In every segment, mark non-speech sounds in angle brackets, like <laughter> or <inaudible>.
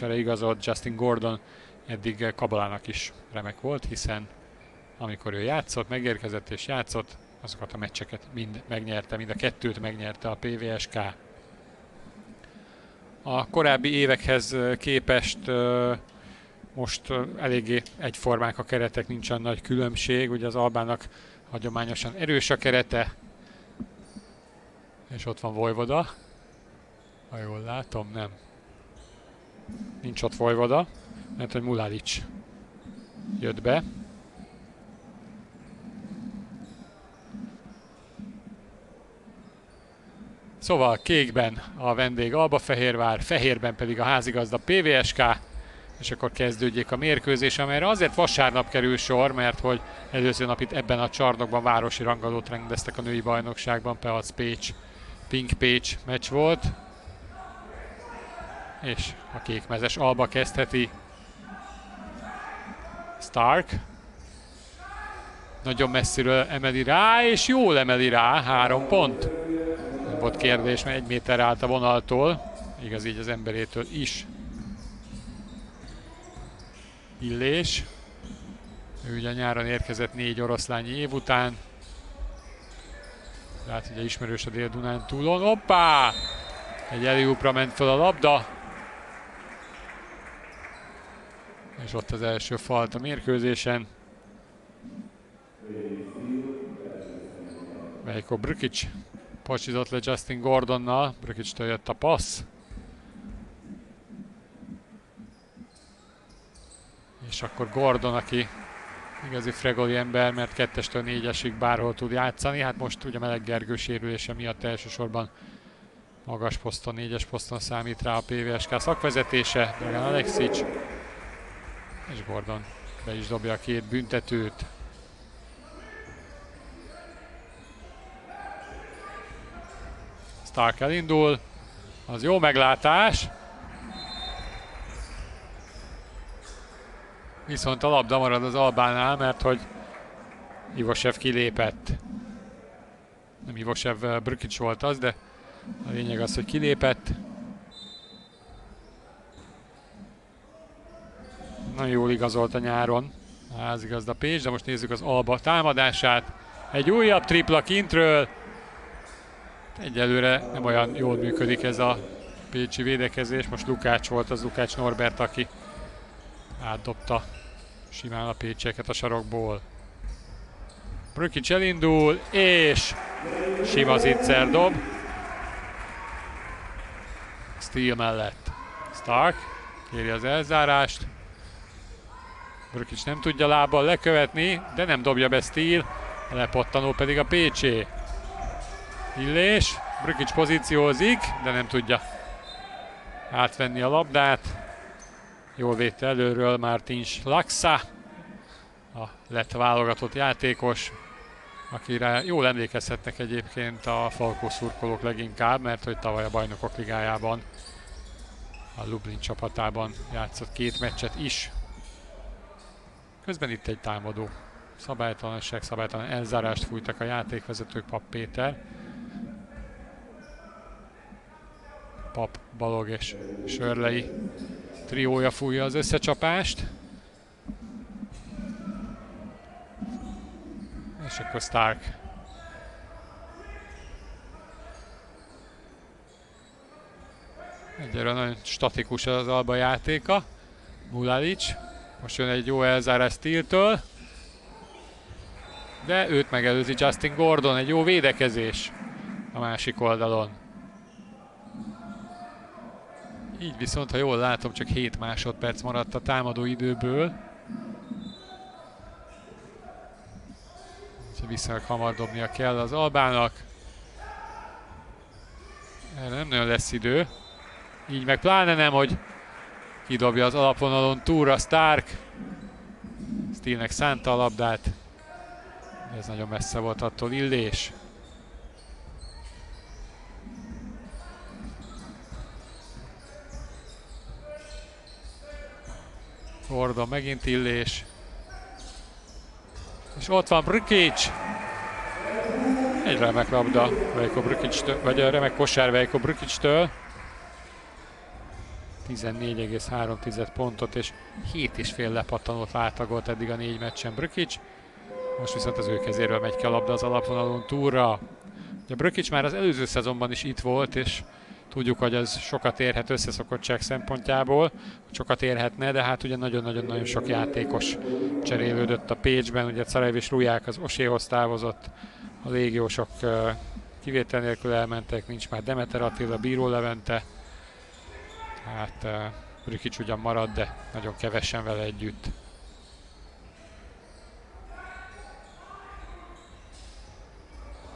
igazolt Justin Gordon eddig Kabalának is remek volt, hiszen amikor ő játszott, megérkezett és játszott, azokat a meccseket mind megnyerte, mind a kettőt megnyerte a PVSK. A korábbi évekhez képest most eléggé egyformák a keretek, nincsen nagy különbség. Ugye az Albának hagyományosan erős a kerete, és ott van Vojvoda. Ha jól látom, nem. Nincs ott Vojvoda, mert hogy Mulálics jött be. Szóval kékben a vendég Alba-Fehérvár, fehérben pedig a házigazda PVSK, és akkor kezdődjék a mérkőzés, amelyre azért vasárnap kerül sor, mert hogy előző nap itt ebben a csarnokban városi rangadót rendeztek a női bajnokságban, Pehac Pécs, Pink Pécs meccs volt, és a kékmezes Alba kezdheti Stark. Nagyon messziről emeli rá, és jól emeli rá, három pont. Nem volt kérdés, mert egy méter állt a vonaltól, igaz így az emberétől is. Illés. Ő ugye nyáron érkezett négy oroszlányi év után. Tehát ugye ismerős a Dél-Dunán túlon. Hoppá! Egy eliúpra ment fel a labda. És ott az első falt a mérkőzésen. Vejko Brkic pocsizott le Justin Gordonnal. Brkic-től jött a passz. És akkor Gordon, aki igazi fregoli ember, mert kettestől négyesig bárhol tud játszani. Hát most ugye Meleg Gergő sérülése miatt elsősorban magas poszton, négyes poszton számít rá a PVSK szakvezetése. Dragan Alexic és Gordon be is dobja a két büntetőt. Stark elindul, az jó meglátás. Viszont a labda marad az Albánál, mert hogy Ivosev kilépett. Nem Ivosev, eh, Brkic volt az, de a lényeg az, hogy kilépett. Nagyon jól igazolt a nyáron a házigazda Pécs, de most nézzük az Alba támadását. Egy újabb tripla kintről. Egyelőre nem olyan jól működik ez a pécsi védekezés. Most Lukács volt az Lukács Norbert, aki átdobta simán a pécseket a sarokból. Brükic elindul, és sima zicser dob. Steel mellett. Stark kéri az elzárást. Brükic nem tudja lábbal lekövetni, de nem dobja be Steel. Lepottanó pedig a Pécsé. Illés, Brükic pozíciózik, de nem tudja átvenni a labdát. Jól védte előről Martins Laxa, a lett válogatott játékos, akire jól emlékezhetnek egyébként a Falkó szurkolók leginkább, mert hogy tavaly a Bajnokok Ligájában a Lublin csapatában játszott két meccset is. Közben itt egy támadó. Szabálytalanság, szabálytalan elzárást fújtak a játékvezetők Pap Péter. Pap, Balog és Sörlei triója fújja az összecsapást. És akkor Stark. Egyre nagyon statikus az Alba játéka. Mulalic. Most jön egy jó elzárás Steel-től. De őt megelőzi Justin Gordon, egy jó védekezés a másik oldalon. Így viszont, ha jól látom, csak 7 másodperc maradt a támadó időből. Úgyhogy viszonylag hamar dobnia kell az Albának. Erre nem nagyon lesz idő. Így meg pláne nem, hogy kidobja az alapvonalon túra Stark. Steelnek szánta a labdát. Ez nagyon messze volt attól illés. Gordon megint illés. És ott van Brkic. Egy remek labda Vejko Brkic-től, vagy remek kosár Vejko Brkic-től. 14,3 pontot és 7,5 lepattanót átlagolt eddig a négy meccsen Brökics. Most viszont az ő kezéről megy ki a labda az alapvonalon túlra. Ugye Brökics már az előző szezonban is itt volt, és tudjuk, hogy ez sokat érhet összeszokottság szempontjából, sokat érhetne, de hát ugye nagyon-nagyon-nagyon sok játékos cserélődött a Pécsben, ugye Carev és Ruják az Oséhoz távozott, a légiósok kivétel nélkül elmentek, nincs már Demeter Attila, Bíró Levente, tehát Rikics ugyan marad, de nagyon kevesen vele együtt.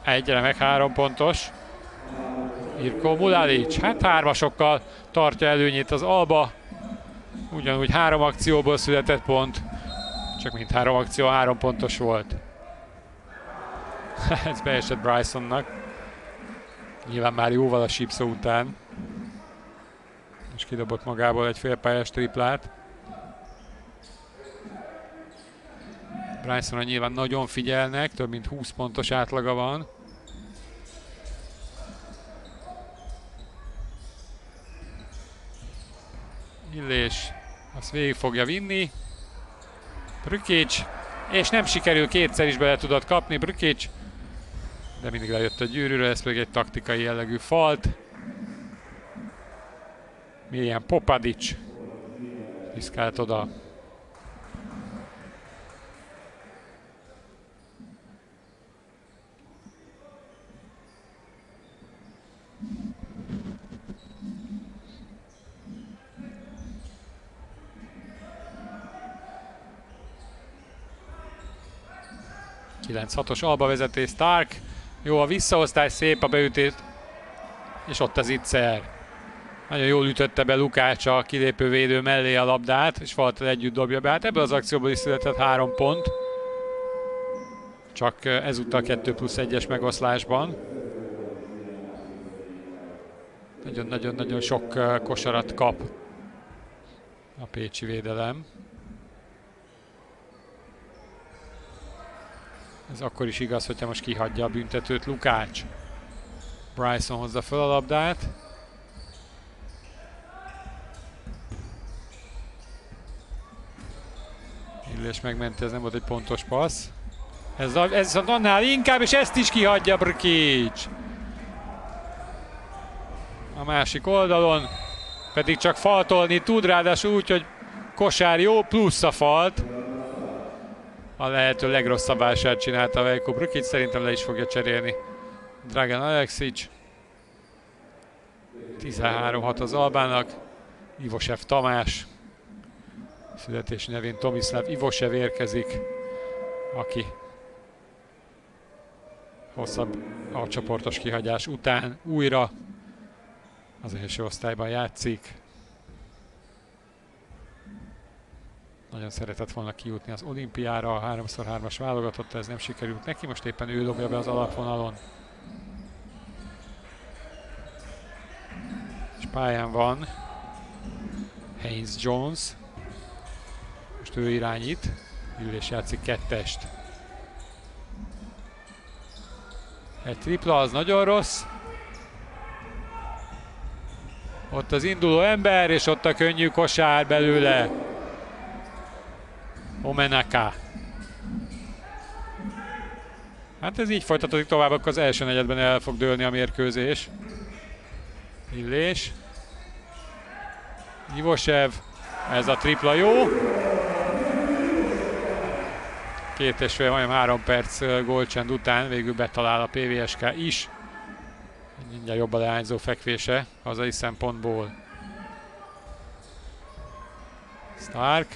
Egyre meg három pontos. Irko Mulálics, hát hármasokkal tartja előnyét az Alba. Ugyanúgy három akcióból született pont, csak mint három akció három pontos volt. <laughs> Ez beesett Brysonnak. Nyilván már jóval a Sipszó után. Kidobott magából egy félpályás triplát. Brysonra nyilván nagyon figyelnek, több mint 20 pontos átlaga van. Illés azt végig fogja vinni. Brükic, és nem sikerül, kétszer is bele tudott kapni Brükic, de mindig lejött a gyűrűre, ez pedig egy taktikai jellegű falt. Milyen Popadic piszkált oda. Hatos alba vezetés Stark. Jó a visszaosztás, szép a beütés. És ott az Itzer. Nagyon jól ütötte be Lukács a kilépő védő mellé a labdát, és Faltal együtt dobja be. Hát ebből az akcióból is született három pont. Csak ezúttal 2 plusz 1-es megoszlásban. Nagyon-nagyon-nagyon sok kosarat kap a Pécsi védelem. Ez akkor is igaz, hogyha most kihagyja a büntetőt Lukács. Bryson hozza fel a labdát. Illés megmenti, ez nem volt egy pontos passz. Ez, a, ez a annál inkább, és ezt is kihagyja Brkic. A másik oldalon pedig csak faltolni tud, ráadásul úgy, hogy kosár jó, plusz a falt. A lehető legrosszabb vásár csinálta Vejko Brkic, szerintem le is fogja cserélni. Dragan Alexic. 13-6 az Albának. Ivosev Tamás születési nevén Tomislav Ivosev érkezik, aki hosszabb a csoportos kihagyás után újra az első osztályban játszik. Nagyon szeretett volna kijutni az olimpiára, a 3x3-as válogatott, ez nem sikerült neki, most éppen ő dobja be az alapvonalon. És pályán van Haynes Jones, most ő irányít. Ülés játszik kettest. Egy tripla az nagyon rossz. Ott az induló ember, és ott a könnyű kosár belőle. Omenaka. Hát ez így folytatódik tovább, akkor az első negyedben el fog dőlni a mérkőzés. Illés. Ivosev. Ez a tripla jó. Két és fél, majdnem három perc gólcsend után végül betalál a PVSK is. Mindjárt jobb a leányzó fekvése hazai szempontból. Stark.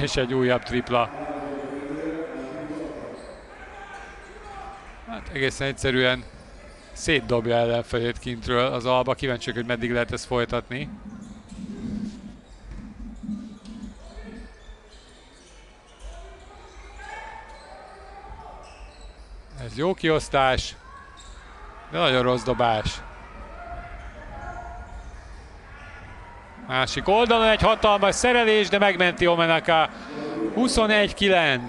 És egy újabb tripla. Hát egészen egyszerűen szétdobja ellenfelét kintről az Alba. Kíváncsi, hogy meddig lehet ezt folytatni. Ez jó kiosztás, de nagyon rossz dobás. Másik oldalon egy hatalmas szerelés, de megmenti Omenaka. 21-9.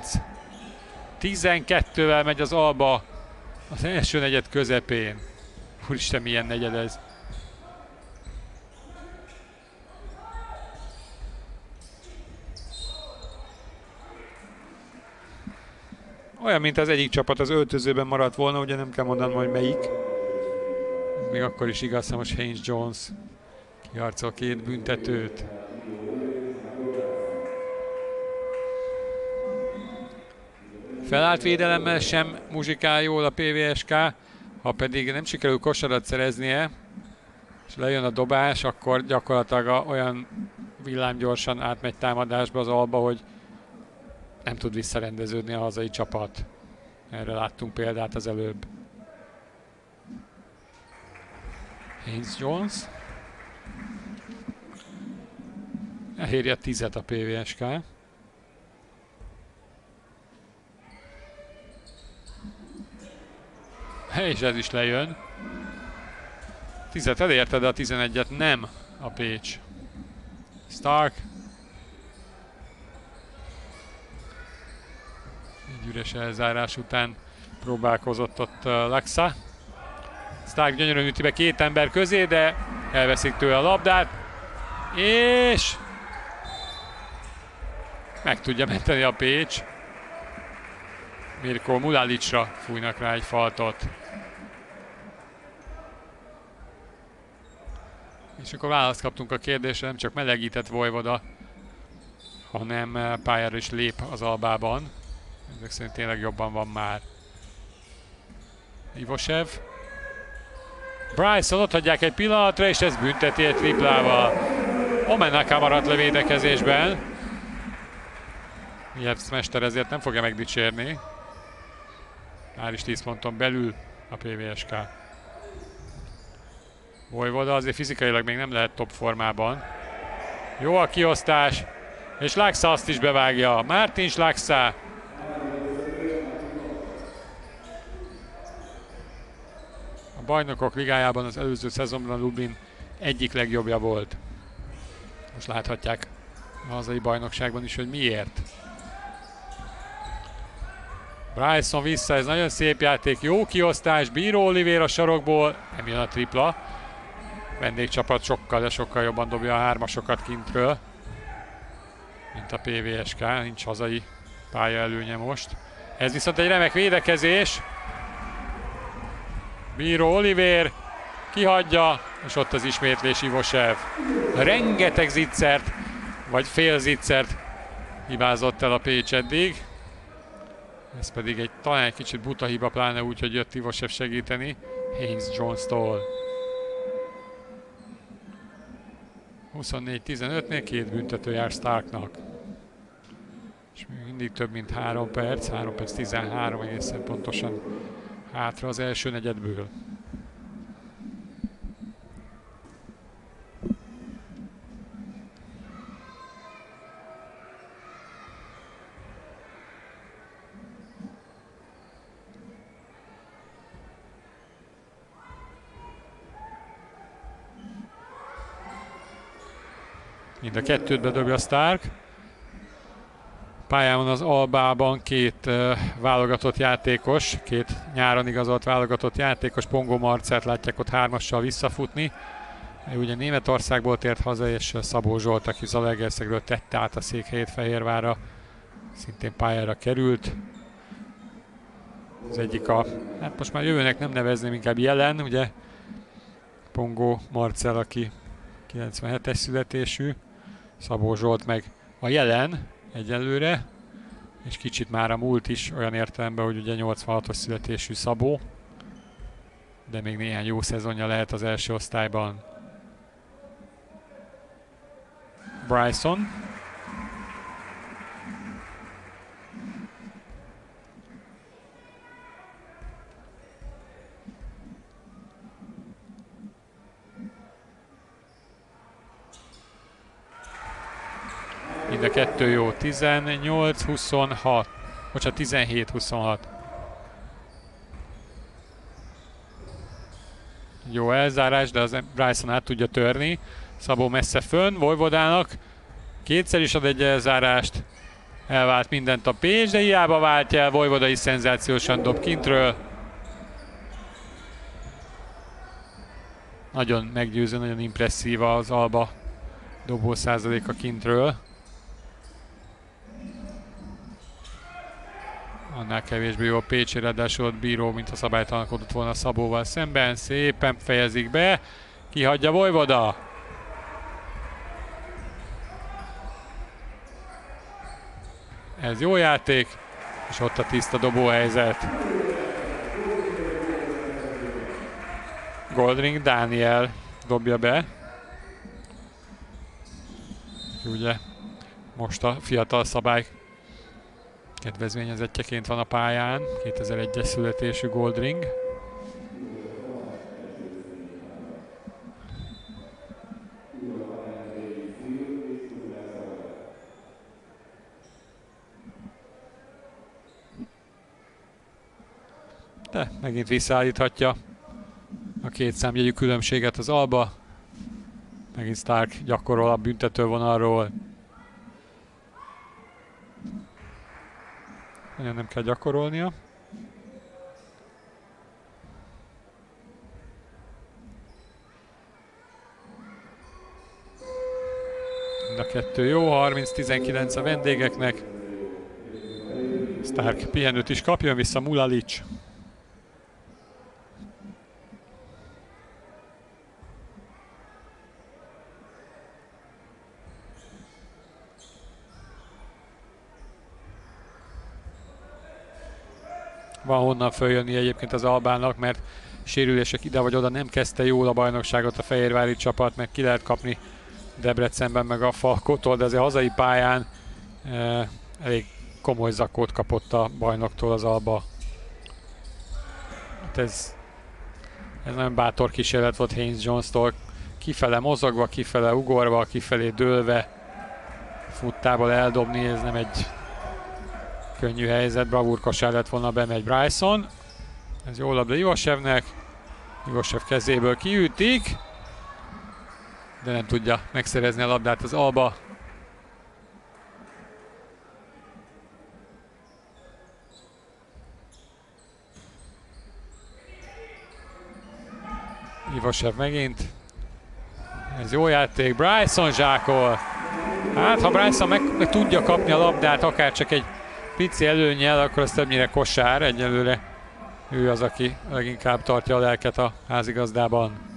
12-vel megy az Alba az első negyed közepén. Úristen, milyen negyed ez. Olyan, mint az egyik csapat az öltözőben maradt volna, ugye nem kell mondanom, hogy melyik. Még akkor is igaz, hogy most Haynes Jones kiharcol két büntetőt. Felállt védelemmel sem muzsikál jól a PVSK, ha pedig nem sikerül kosarat szereznie, és lejön a dobás, akkor gyakorlatilag olyan villámgyorsan átmegy támadásba az alba, hogy nem tud visszarendeződni a hazai csapat. Erre láttunk példát az előbb. Haynes Jones. Elérje a tizet a PVSK. És ez is lejön. Tizet elérte, de a 11-et nem a Pécs. Stark. Egy üres elzárás után próbálkozott ott Lexa. Stark gyönyörűen üti be két ember közé, de elveszik tőle a labdát. És meg tudja menteni a Pécs. Mirko Mulálicsra fújnak rá egy faltot. És akkor választ kaptunk a kérdésre, nem csak melegített Vojvoda, hanem pályára is lép az albában. Ezek szerint tényleg jobban van már. Ivosev. Bryson ott hagyják egy pillanatra, és ez bünteti egy triplával. Omenaka maradt le védekezésben. Jeffs mester ezért nem fogja megdicsérni. Már is 10 ponton belül a PVSK. Vojvoda azért fizikailag még nem lehet top formában. Jó a kiosztás, és Laxa azt is bevágja. Martin Laxa. A bajnokok ligájában az előző szezonban Lublin egyik legjobbja volt. Most láthatják a hazai bajnokságban is, hogy miért. Bryson vissza, ez nagyon szép játék, jó kiosztás, Bíró Oliver a sarokból, nem jön a tripla vendégcsapat sokkal, de sokkal jobban dobja a hármasokat kintről, mint a PVSK, nincs hazai pálya előnye most. Ez viszont egy remek védekezés. Bíró Oliver kihagyja, és ott az ismétlés Ivosev. Rengeteg zicsert, vagy fél zicsert hibázott el a Pécs eddig. Ez pedig egy talán egy kicsit buta hiba, pláne úgy, hogy jött Ivosev segíteni. Haynes Jones-tól. 24-15-nél két büntető jár Starknak. És még mindig több mint 3 perc, 3 perc 13 egészen pontosan hátra az első negyedből. Mind a kettőt bedobja Stark. Pályán az Albában két válogatott játékos, két nyáron igazolt válogatott játékos, Pongo Marcert látják ott hármassal visszafutni. Ő ugye Németországból tért haza, és Szabó Zsolt, aki Zalaegerszegről tette át a székhelyét Fehérvára, szintén pályára került. Az egyik a, hát most már jövőnek nem nevezném, inkább jelen, ugye Pongo Marcel, aki 97-es születésű. Szabó Zsolt meg a jelen egyelőre, és kicsit már a múlt is olyan értelemben, hogy ugye 86-os születésű Szabó, de még néhány jó szezonja lehet az első osztályban. Bryson Mind a kettő jó. 18-26. Bocsánat, 17-26. Jó elzárás, de az Bryson át tudja törni. Szabó messze fönn, Vojvodának. Kétszer is ad egy elzárást. Elvált mindent a Pécs, de hiába váltja el. Vojvoda is szenzációsan dob kintről. Nagyon meggyőző, nagyon impresszív az Alba dobó százaléka kintről. Annál kevésbé jó a Pécsi, ráadásul ott bíró, mint a szabálytalankodott volna Szabóval szemben. Szépen fejezik be, kihagyja Vojvoda. Ez jó játék, és ott a tiszta dobóhelyzet. Goldring Daniel dobja be. Ugye most a fiatal szabály kedvezményezettjeként van a pályán, 2001-es születésű Goldring. De megint visszaállíthatja a két számjegyű különbséget az Alba. Megint Stark gyakorol a büntetővonalról. Nagyon nem kell gyakorolnia. Mind a kettő jó, 30-19 a vendégeknek. Stark pihenőt is kapjon vissza Mulalic. Van honnan följönni egyébként az Albának, mert sérülések ide vagy oda nem kezdte jól a bajnokságot a Fehérvári csapat, meg ki lehet kapni Debrecenben, meg a Falkótól, de azért a hazai pályán e, elég komoly zakót kapott a bajnoktól az Alba. Hát ez, ez nagyon bátor kísérlet volt Haynes Jones-tól. Kifele mozogva, kifele ugorva, kifelé dőlve, futtából eldobni, ez nem egy könnyű helyzet, bravúr kosár lett volna, bemegy Bryson. Ez jó labda Ivasevnek. Ivasev kezéből kiütik. De nem tudja megszerezni a labdát az Alba. Ivasev megint. Ez jó játék. Bryson zsákol. Hát, ha Bryson meg, meg tudja kapni a labdát, akár csak egy pici előnyel, akkor az többnyire kosár. Egyelőre ő az, aki leginkább tartja a lelket a házigazdában.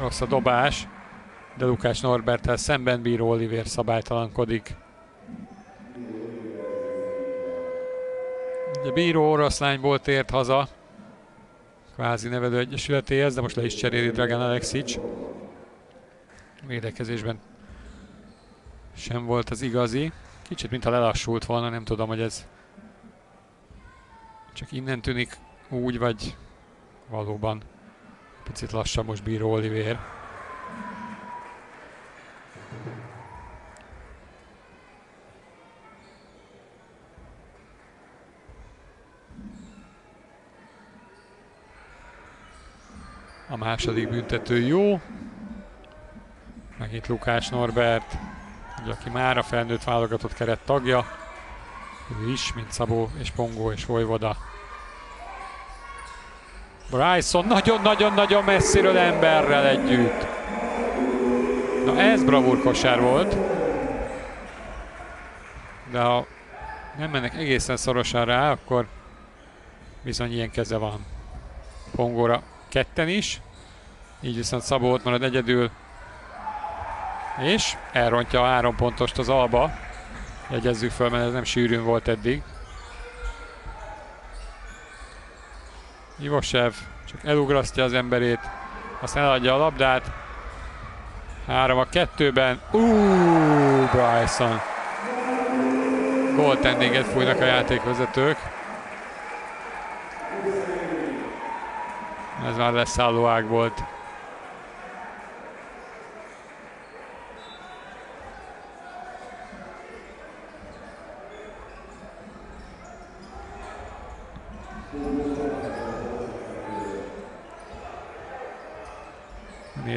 Rossz a dobás, de Lukás Norbertel szemben bíró Oliver szabálytalankodik. Ugye bíró oroszlányból tért haza, kvázi nevelő egyesületéhez, de most le is cseréli Dragan Alexic. Védekezésben sem volt az igazi. Kicsit, mintha lelassult volna, nem tudom, hogy ez csak innen tűnik úgy, vagy valóban picit lassan most bíró Oliver. Második büntető jó. Megint Lukás Norbert, aki már a felnőtt válogatott keret tagja. Ő is, mint Szabó és Pongó és Vojvoda. Bryson nagyon-nagyon-nagyon messziről emberrel együtt. Na ez bravúr kosár volt. De ha nem mennek egészen szorosan rá, akkor bizony ilyen keze van. Pongóra ketten is. Így viszont Szabó ott marad egyedül. És elrontja a három pontost az Alba. Jegyezzük föl, mert ez nem sűrűn volt eddig. Ivosev csak elugrasztja az emberét, aztán eladja a labdát. Három a kettőben. Uuuuh, Bryson. Goaltendinget fújnak a játékvezetők. Ez már leszálló ág volt.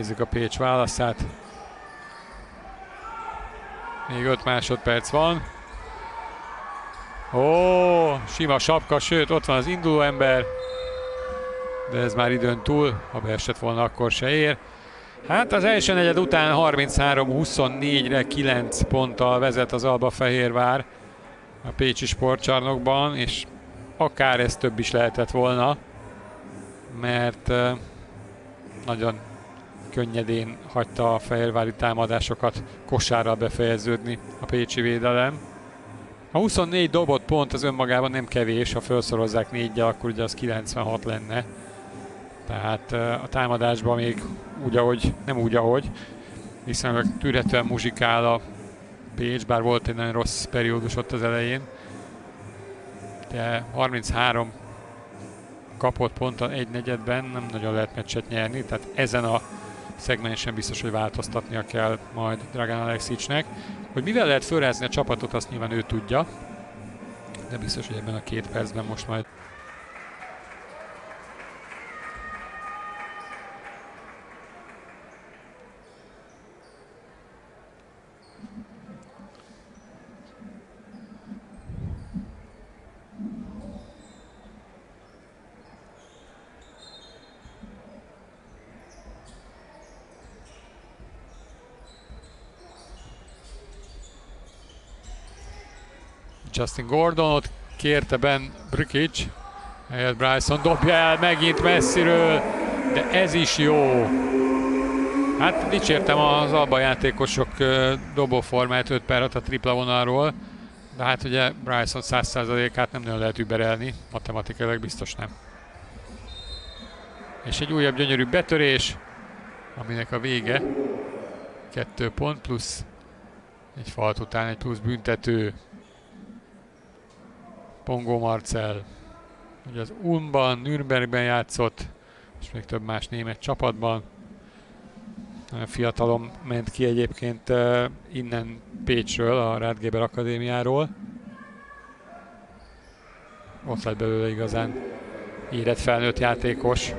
Nézzük a Pécs válaszát. Még 5 másodperc van. Ó, sima sapka, sőt, ott van az induló ember de ez már időn túl, ha beesett volna, akkor se ér. Hát az első negyed után 33-24-re 9 ponttal vezet az Alba Fehérvár a Pécsi sportcsarnokban, és akár ez több is lehetett volna, mert nagyon könnyedén hagyta a fehérvári támadásokat kosárral befejeződni a pécsi védelem. A 24 dobott pont az önmagában nem kevés, ha felszorozzák négyel, akkor ugye az 96 lenne. Tehát a támadásban még úgy, ahogy, nem úgy, ahogy, viszonylag tűretően muzsikál a Pécs, bár volt egy nagyon rossz periódus ott az elején. De 33 kapott pont egy negyedben, nem nagyon lehet meccset nyerni, tehát ezen a szegmensen biztos, hogy változtatnia kell majd Dragan Alexicsnek. Hogy mivel lehet fölrázni a csapatot, azt nyilván ő tudja, de biztos, hogy ebben a két percben most majd Justin Gordon, ott kérte Ben Brikic, helyett Bryson dobja el megint messziről, de ez is jó. Hát dicsértem az alba játékosok dobóformáját 5 per 6 a tripla vonalról, de hát ugye Bryson 100%-át nem nagyon lehet überelni, matematikailag biztos nem. És egy újabb gyönyörű betörés, aminek a vége 2 pont plusz egy falt után egy plusz büntető. Pongó Marcel. Ugye az Ulmban, Nürnbergben játszott, és még több más német csapatban. Fiatalom ment ki egyébként innen Pécsről, a Rádgéber Akadémiáról. Ott lett belőle igazán érett felnőtt játékos.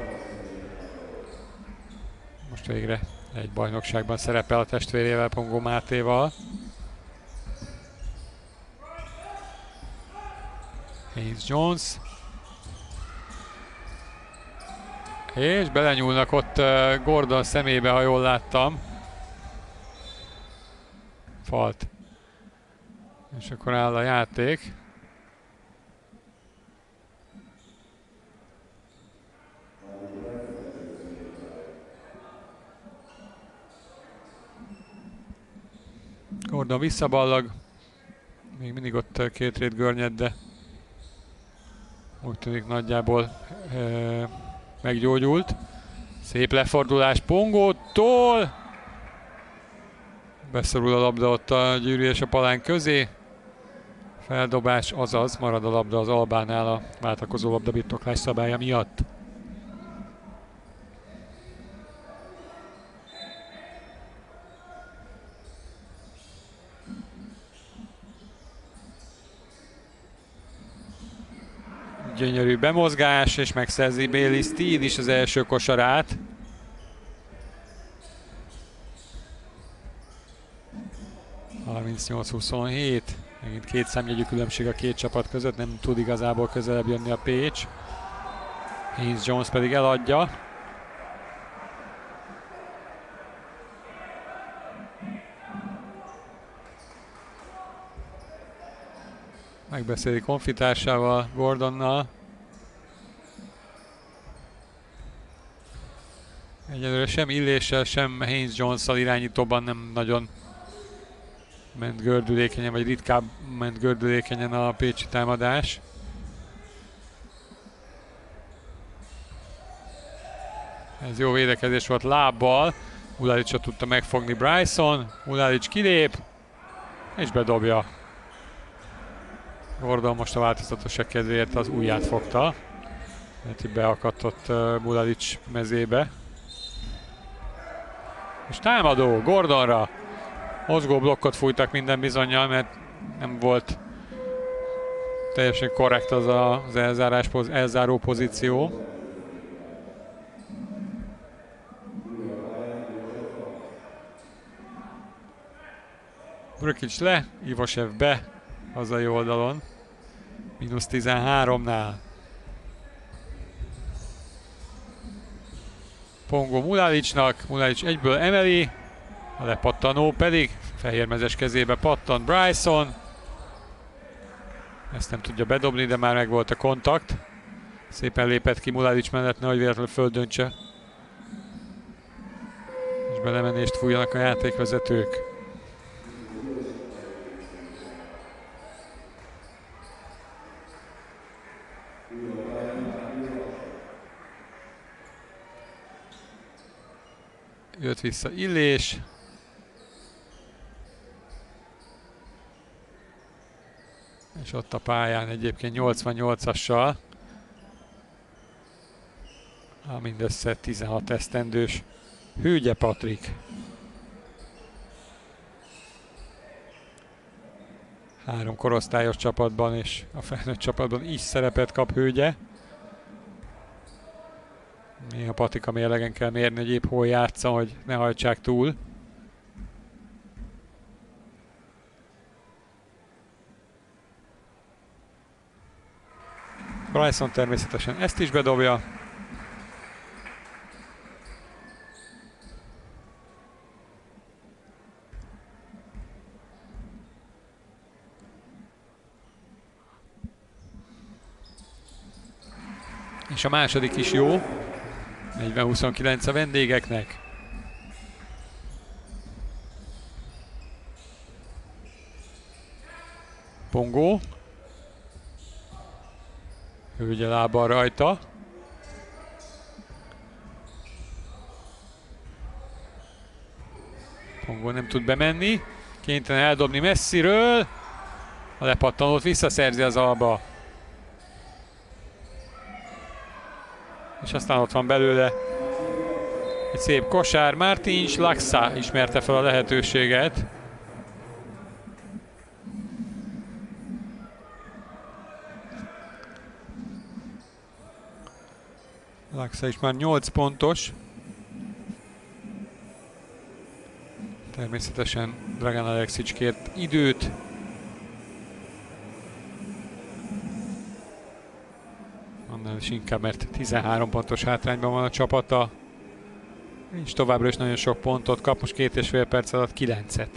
Most végre egy bajnokságban szerepel a testvérével, Pongó Mátéval. Haynes Jones. És belenyúlnak ott Gordon szemébe, ha jól láttam. Falt. És akkor áll a játék. Gordon visszaballag. Még mindig ott két rét görnyed, de úgy tűnik nagyjából e, meggyógyult. Szép lefordulás Pongótól. Beszorul a labda ott a gyűrű és a palán közé. Feldobás, azaz marad a labda az Albánál a váltakozó labdabirtoklás szabálya miatt. Gyönyörű bemozgás, és megszerzi Bailey Steed is az első kosarát. ...38-27. Megint két számjegyű különbség a két csapat között, nem tud igazából közelebb jönni a Pécs. Haynes Jones pedig eladja. Megbeszéli konfitársával, Gordonnal. Egyelőre sem Illéssel, sem Haynes jones irányítóban nem nagyon ment gördülékenyen, vagy ritkább ment gördülékenyen a Pécsi támadás. Ez jó védekezés volt lábbal. Ulalicsot tudta megfogni Bryson. Ulalic kilép, és bedobja. Gordon most a változatosság kedvéért az ujját fogta. Hogy beakadt ott Bulalic mezébe. És támadó Gordonra. Mozgó blokkot fújtak minden bizonyal, mert nem volt teljesen korrekt az a, az elzárás, elzáró pozíció. Brökic le, Ivosev be, hazai oldalon. Mínusz 13-nál. Pongo Mulálicsnak, Mulálics egyből emeli, a lepattanó pedig fehérmezes kezébe pattan Bryson. Ezt nem tudja bedobni, de már megvolt a kontakt. Szépen lépett ki Mulálics mellett, nehogy véletlenül földöntse. És belemenést fújjanak a játékvezetők. Jött vissza Illés. És ott a pályán egyébként 88-assal. A mindössze 16 esztendős Hűgye Patrik. Három korosztályos csapatban és a felnőtt csapatban is szerepet kap Hűgye. Néha patika mérlegen kell mérni, hogy épp hol játsza, hogy ne hajtsák túl. Bryson természetesen ezt is bedobja. És a második is jó. 40-29 a vendégeknek. Pongó. Hölgye lába rajta. Pongó nem tud bemenni. Kénytelen eldobni messziről. A lepattanót visszaszerzi az alba. És aztán ott van belőle egy szép kosár. Martins Laxa ismerte fel a lehetőséget. Laxa is már 8 pontos. Természetesen Dragan Alexic kért időt. Is inkább, mert 13 pontos hátrányban van a csapata. És továbbra is nagyon sok pontot kap, most két és fél perc alatt 9-et.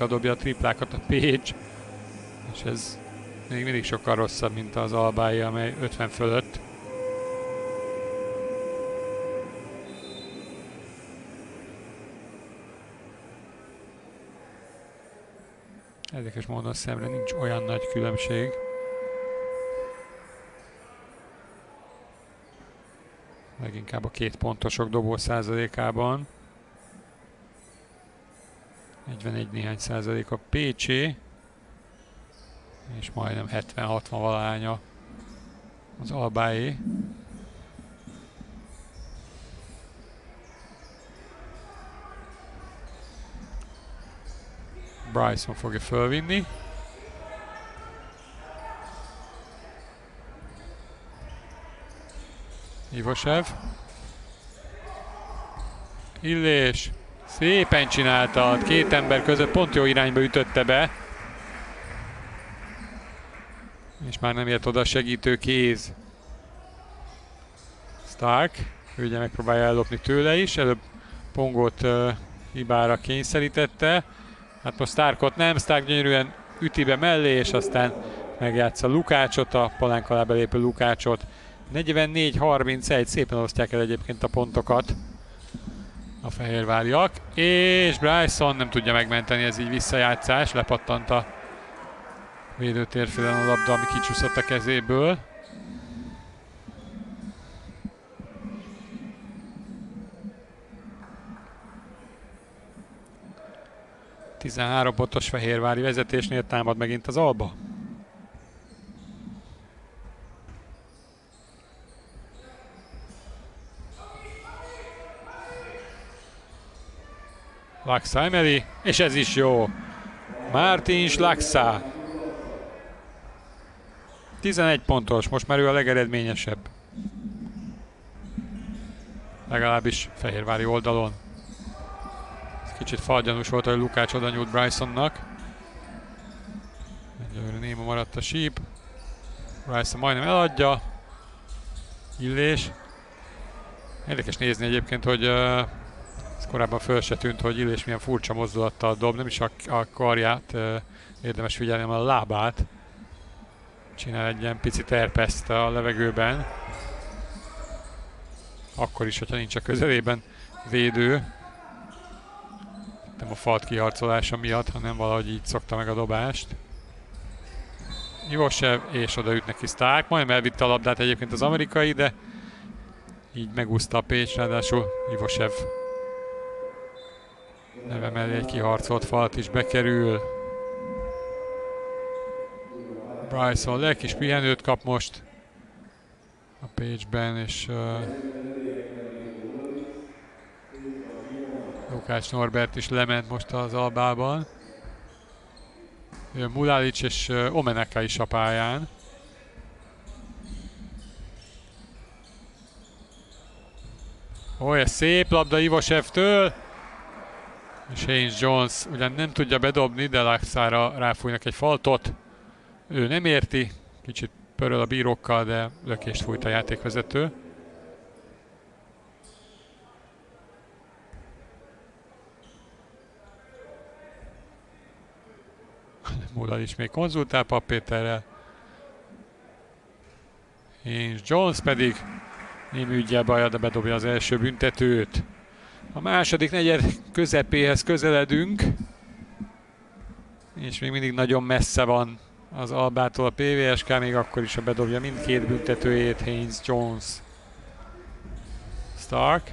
a dobja a triplákat a Pécs, és ez még mindig sokkal rosszabb, mint az albái, amely 50 fölött. Érdekes módon szemre nincs olyan nagy különbség. Leginkább a két pontosok dobó százalékában. 41 néhány százalék a Pécsé és majdnem 70-60 valánya az albái. Bryson fogja fölvinni. Ivosev. Illés. Szépen csinálta, két ember között pont jó irányba ütötte be. És már nem ért oda segítő kéz. Stark. Ő ugye megpróbálja ellopni tőle is. Előbb Pongót uh, hibára kényszerítette. Hát most Starkot nem. Stark gyönyörűen üti be mellé, és aztán megjátsza Lukácsot, a palánk alá belépő Lukácsot. 44-31, szépen osztják el egyébként a pontokat a fehérváriak, és Bryson nem tudja megmenteni, ez így visszajátszás, lepattant a Védőtérfélen a labda, ami kicsúszott a kezéből. Tizenhárom pontos Fehérvári vezetésnél támad megint az Alba. Laxa emeli, és ez is jó. Martins Laxa 11 pontos, most már ő a legeredményesebb. legalábbis Fehérvári oldalon. Ez kicsit falgyanús volt, hogy Lukács oda nyújt Brysonnak. Egyelőre néma maradt a síp. Bryson majdnem eladja. Illés. Érdekes nézni egyébként, hogy uh, ez korábban föl se tűnt, hogy Illés milyen furcsa mozdulattal dob, nem is a, a karját, uh, érdemes figyelni, hanem a lábát. Csinál egy ilyen pici terpeszt a levegőben. Akkor is, hogyha nincs a közelében védő. Nem a falt kiharcolása miatt, hanem valahogy így szokta meg a dobást. Ivosev, és odaüt neki Stark. Majdnem elvitte a labdát egyébként az amerikai, de így megúszta a Pécs, ráadásul Ivosev neve mellé egy kiharcolt falt is bekerül. Bryson le kis pihenőt kap most a Pécsben, és uh, Lukács Norbert is lement most az albában. Mulálics és uh, Omeneka is a pályán. Ó, ez szép labda Ivosevtől. És Haynes Jones ugyan nem tudja bedobni, de Laxára ráfújnak egy faltot. Ő nem érti, kicsit pöröl a bírókkal, de lökést fújt a játékvezető. Múlal is még konzultál Pappéterrel. És Jones pedig némi ügyel baja, de bedobja az első büntetőt. A második negyed közepéhez közeledünk. És még mindig nagyon messze van az Albától a PVSK, még akkor is, ha bedobja mindkét büntetőjét Haynes Jones. Stark.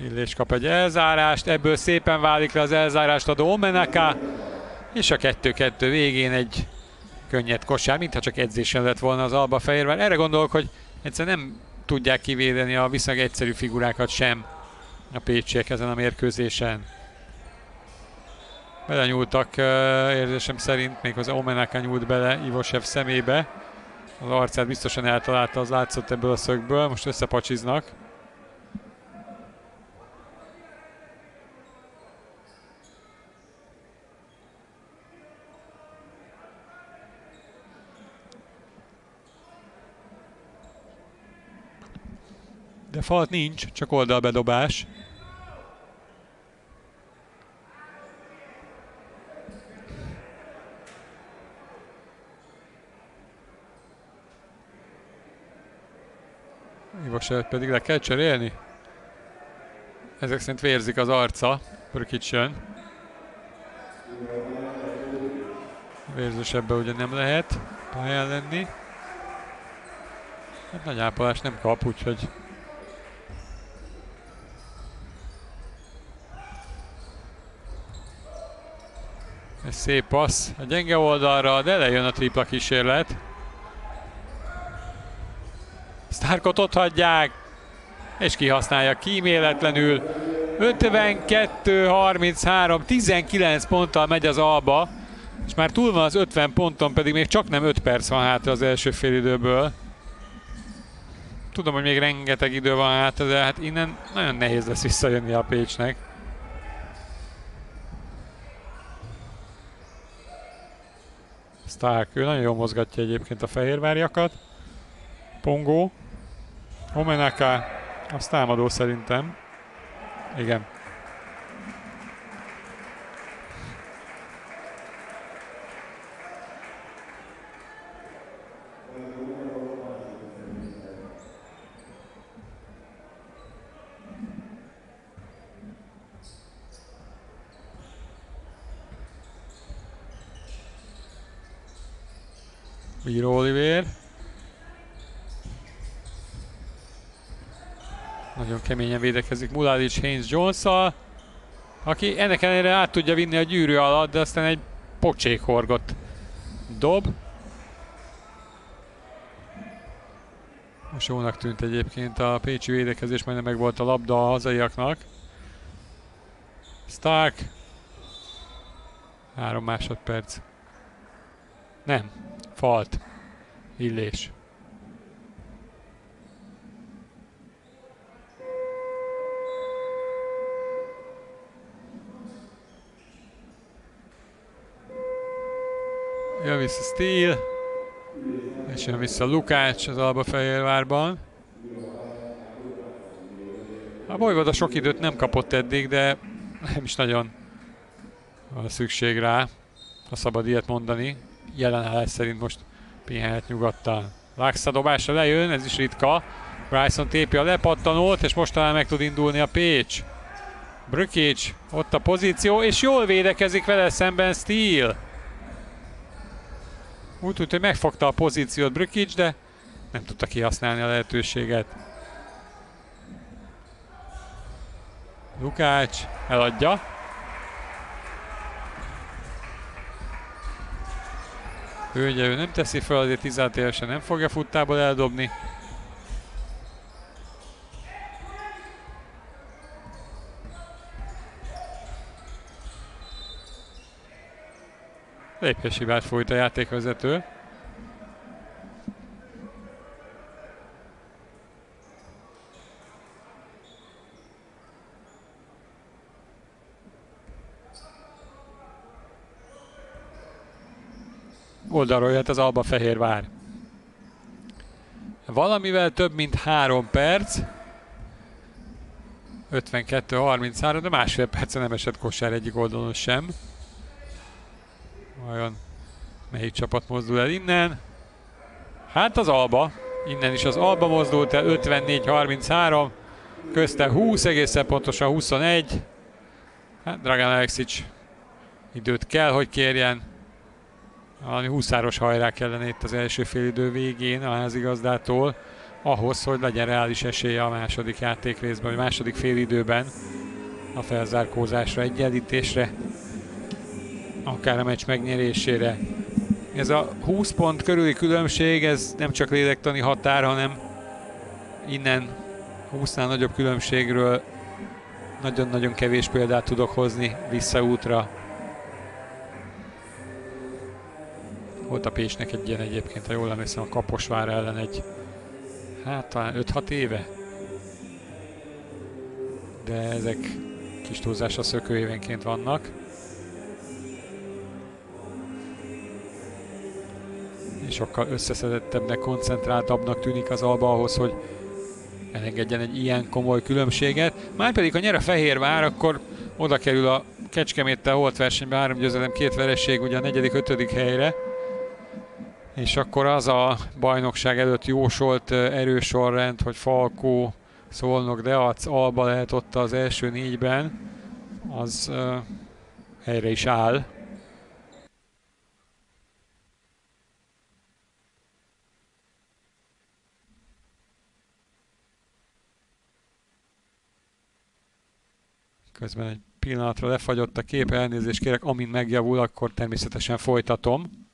Illés kap egy elzárást, ebből szépen válik le az elzárást adó Omenaka, és a 2-2 végén egy könnyed kosár, mintha csak edzésen lett volna az Alba Fehérvár. Erre gondolok, hogy egyszerűen nem tudják kivédeni a viszonylag egyszerű figurákat sem a pécsiek ezen a mérkőzésen. Belenyúltak érzésem szerint, még az Omenaka nyúlt bele Ivosev szemébe. Az arcát biztosan eltalálta, az látszott ebből a szögből, most összepacsiznak. Falt nincs, csak oldalbedobás. Ivasevet pedig le kell cserélni. Ezek szerint vérzik az arca. Prkic jön. Vérzősebben ugye nem lehet pályán lenni. Hát nagy ápolás nem kap, úgyhogy Ez szép passz a gyenge oldalra, de lejön a tripla kísérlet. Starkot ott hagyják, és kihasználja kíméletlenül. 52-33, 19 ponttal megy az Alba, és már túl van az 50 ponton, pedig még csak nem 5 perc van hátra az első félidőből. Tudom, hogy még rengeteg idő van hátra, de hát innen nagyon nehéz lesz visszajönni a Pécsnek. Stark, ő nagyon jól mozgatja egyébként a fehérváriakat. Pongó. Omenaka, az támadó szerintem. Igen. Bíró Oliver. Nagyon keményen védekezik Muládics Haynes jones aki ennek ellenére át tudja vinni a gyűrű alatt, de aztán egy pocsék horgot dob. Most jónak tűnt egyébként a Pécsi védekezés, majdnem meg volt a labda a hazaiaknak. Stark Három másodperc. Nem. Falt. Illés. Jön vissza Steel. És jön vissza Lukács az Alba Fehérvárban. A Vojvoda sok időt nem kapott eddig, de nem is nagyon van szükség rá, ha szabad ilyet mondani. Jelen állás szerint most pihenhet nyugodtan. Laxa dobása lejön, ez is ritka. Bryson tépi a lepattanót, és most talán meg tud indulni a Pécs. Brükic, ott a pozíció, és jól védekezik vele szemben Steel. Úgy tűnt, hogy megfogta a pozíciót Brükic, de nem tudta kihasználni a lehetőséget. Lukács eladja. Ő ugye ő nem teszi fel, azért 16 évesen nem fogja futtából eldobni. Lépéshibát folyt a játékvezető. Oldalról jött az Alba Fehérvár. Valamivel több mint három perc. 52-33, de másfél perce nem esett kosár egyik oldalon sem. Vajon melyik csapat mozdul el innen? Hát az Alba. Innen is az Alba mozdult el 54-33. Közte 20, egészen pontosan 21. Hát Dragan Alexic időt kell, hogy kérjen. Valami húszáros hajrá kellene itt az első félidő végén a házigazdától, ahhoz, hogy legyen reális esélye a második játékrészben, vagy második félidőben a felzárkózásra, egyenlítésre akár a meccs megnyerésére. Ez a 20 pont körüli különbség, ez nem csak lélektani határ, hanem innen 20-nál nagyobb különbségről nagyon-nagyon kevés példát tudok hozni visszaútra. Volt a Pécsnek egy ilyen egyébként, ha jól emlékszem, a Kaposvár ellen egy, hát talán 5-6 éve. De ezek kis túlzásra szökő évenként vannak. sokkal összeszedettebbnek, koncentráltabbnak tűnik az Alba ahhoz, hogy elengedjen egy ilyen komoly különbséget. Márpedig, ha nyer a Fehérvár, akkor oda kerül a Kecskeméttel holt versenyben három győzelem, két vereség, ugye a negyedik, ötödik helyre. És akkor az a bajnokság előtt jósolt erős sorrend, hogy Falkó, Szolnok, Deac, Alba lehet ott az első négyben, az uh, helyre is áll. Közben egy pillanatra lefagyott a kép, elnézést kérek, amint megjavul, akkor természetesen folytatom.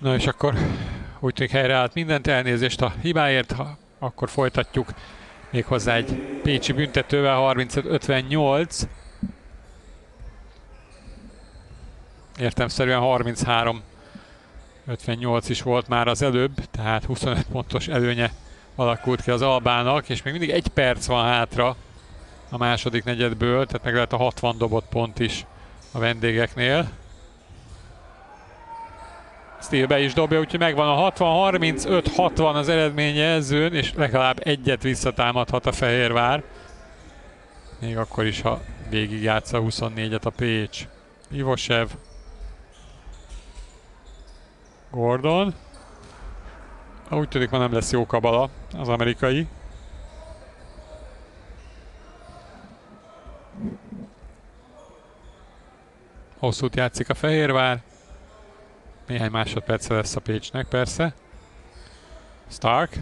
Na és akkor úgy tűnik helyreállt mindent, elnézést a hibáért, ha akkor folytatjuk méghozzá egy Pécsi büntetővel 35-58. Értemszerűen 33 58 is volt már az előbb, tehát 25 pontos előnye alakult ki az Albának, és még mindig egy perc van hátra a második negyedből, tehát meg lehet a 60 dobott pont is a vendégeknél. Steel be is dobja, úgyhogy megvan a 60-35-60 az eredményjelzőn, és legalább egyet visszatámadhat a Fehérvár. Még akkor is, ha végig játsza 24-et a Pécs. Ivosev. Gordon. Úgy tűnik, ma nem lesz jó kabala az amerikai. Hosszút játszik a Fehérvár. Néhány másodperce lesz a Pécsnek, persze. Stark.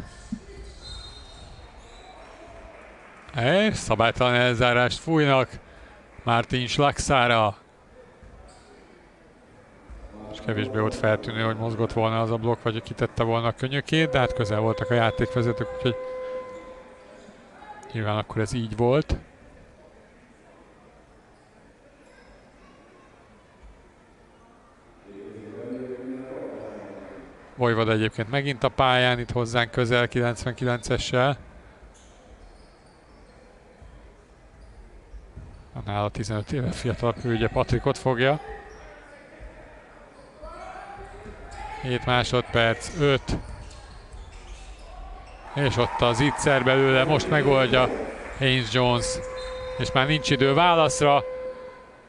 Egy szabálytalan elzárást fújnak. Martin Schlaxára. És kevésbé volt feltűnő, hogy mozgott volna az a blokk, vagy kitette volna a könyökét, de hát közel voltak a játékvezetők, úgyhogy nyilván akkor ez így volt. Vojvoda egyébként megint a pályán, itt hozzánk közel 99-essel. a 15 éve fiatal hölgye Patrikot fogja. 7 másodperc, 5. És ott az ittszer belőle, most megoldja Haynes Jones. És már nincs idő válaszra.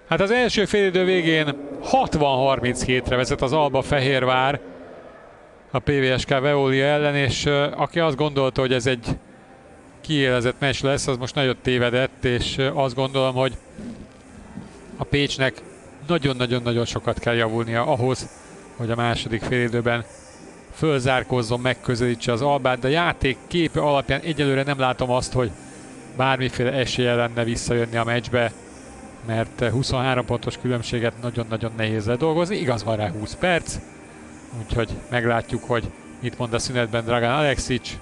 Hát az első félidő végén 60-37-re vezet az Alba Fehérvár a PVSK Veolia ellen, és aki azt gondolta, hogy ez egy kiélezett meccs lesz, az most nagyot tévedett, és azt gondolom, hogy a Pécsnek nagyon-nagyon-nagyon sokat kell javulnia ahhoz, hogy a második félidőben fölzárkózzon, megközelítse az Albát, de a játék képe alapján egyelőre nem látom azt, hogy bármiféle esélye lenne visszajönni a meccsbe, mert 23 pontos különbséget nagyon-nagyon nehéz ledolgozni, igaz van rá 20 perc, Úgyhogy meglátjuk, hogy mit mond a szünetben Dragan Alexic.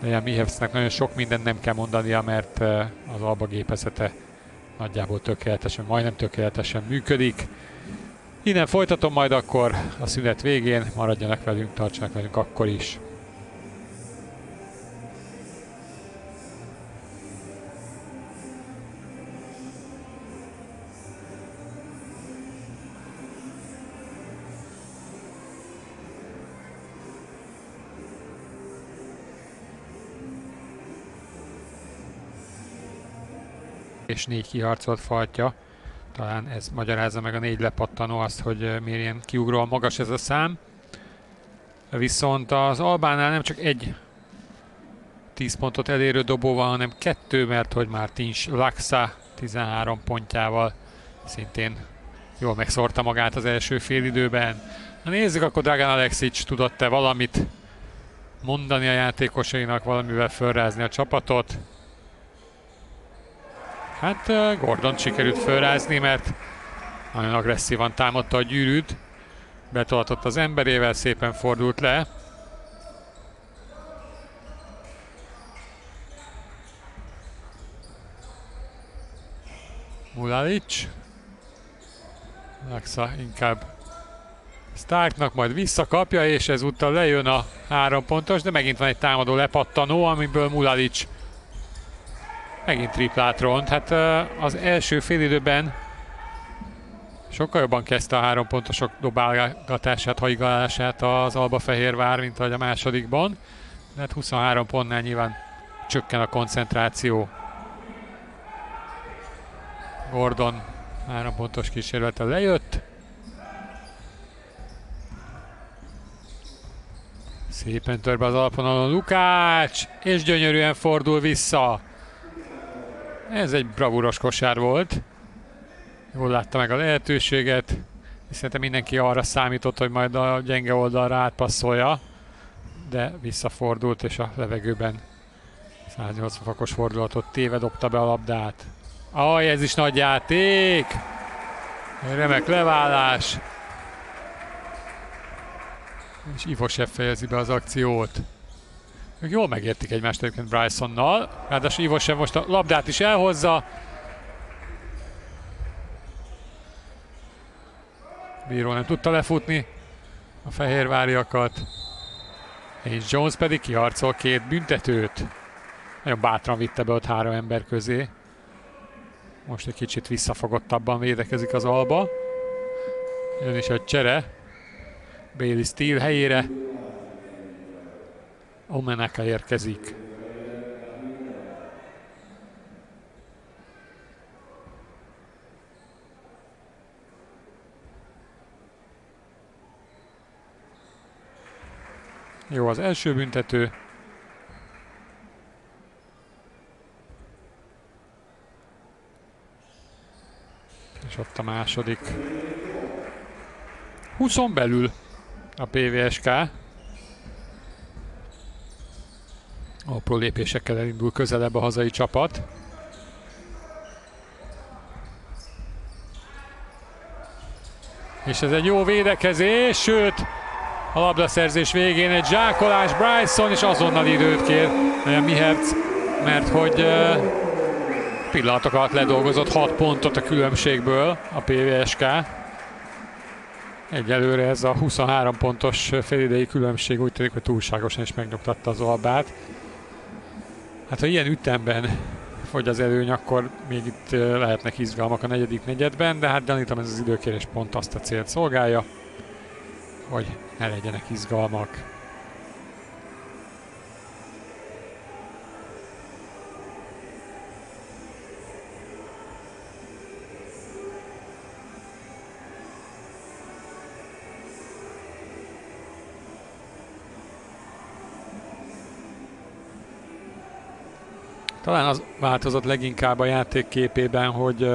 De ilyen Mihevsznek nagyon sok mindent nem kell mondania, mert az alba gépezete nagyjából tökéletesen, majdnem tökéletesen működik. Innen folytatom majd akkor a szünet végén, maradjanak velünk, tartsanak velünk akkor is. És négy kiharcolt faltja. Talán ez magyarázza meg a négy lepattanó azt, hogy miért ilyen kiugróan magas ez a szám. Viszont az Albánál nem csak egy 10 pontot elérő dobó van, hanem kettő, mert hogy Martins Laxa 13 pontjával szintén jól megszórta magát az első félidőben. Na nézzük, akkor Dragan Alexic tudott-e valamit mondani a játékosainak, valamivel fölrázni a csapatot. Hát Gordon sikerült fölrázni, mert nagyon agresszívan támadta a gyűrűt. Betoltott az emberével, szépen fordult le. Mulalic. Laxa inkább Starknak majd visszakapja, és ezúttal lejön a három pontos, de megint van egy támadó lepattanó, amiből Mulalic Megint triplát ront. Hát az első félidőben sokkal jobban kezdte a három pontosok dobálgatását, haigálását az Alba Fehérvár, mint ahogy a másodikban. De hát 23 pontnál nyilván csökken a koncentráció. Gordon három pontos kísérlete lejött. Szépen törbe az alapon a Lukács, és gyönyörűen fordul vissza. Ez egy bravúros kosár volt. Jól látta meg a lehetőséget. És szerintem mindenki arra számított, hogy majd a gyenge oldalra átpasszolja. De visszafordult, és a levegőben 180 fokos fordulatot téve dobta be a labdát. Aj, ez is nagy játék! Remek leválás. És Ivosev fejezi be az akciót. Ők jól megértik egymást egyébként Brysonnal. Ráadásul Ivosev most a labdát is elhozza. Bíró nem tudta lefutni a fehérváriakat. És Jones pedig kiharcol két büntetőt. Nagyon bátran vitte be ott három ember közé. Most egy kicsit visszafogottabban védekezik az alba. Jön is egy csere. Bailey Steel helyére. Omenaka érkezik. Jó az első büntető. És ott a második. 20 belül a PVSK. Apró lépésekkel elindul közelebb a hazai csapat. És ez egy jó védekezés, sőt, a labdaszerzés végén egy zsákolás, Bryson, és azonnal időt kér Miherc, mert hogy pillanatok alatt ledolgozott 6 pontot a különbségből a PVSK. Egyelőre ez a 23 pontos félidei különbség úgy tűnik, hogy túlságosan is megnyugtatta az albát. Hát ha ilyen ütemben fogy az előny, akkor még itt lehetnek izgalmak a negyedik negyedben, de hát gyanítom ez az időkérés pont azt a célt szolgálja, hogy ne legyenek izgalmak. Talán az változott leginkább a játék képében, hogy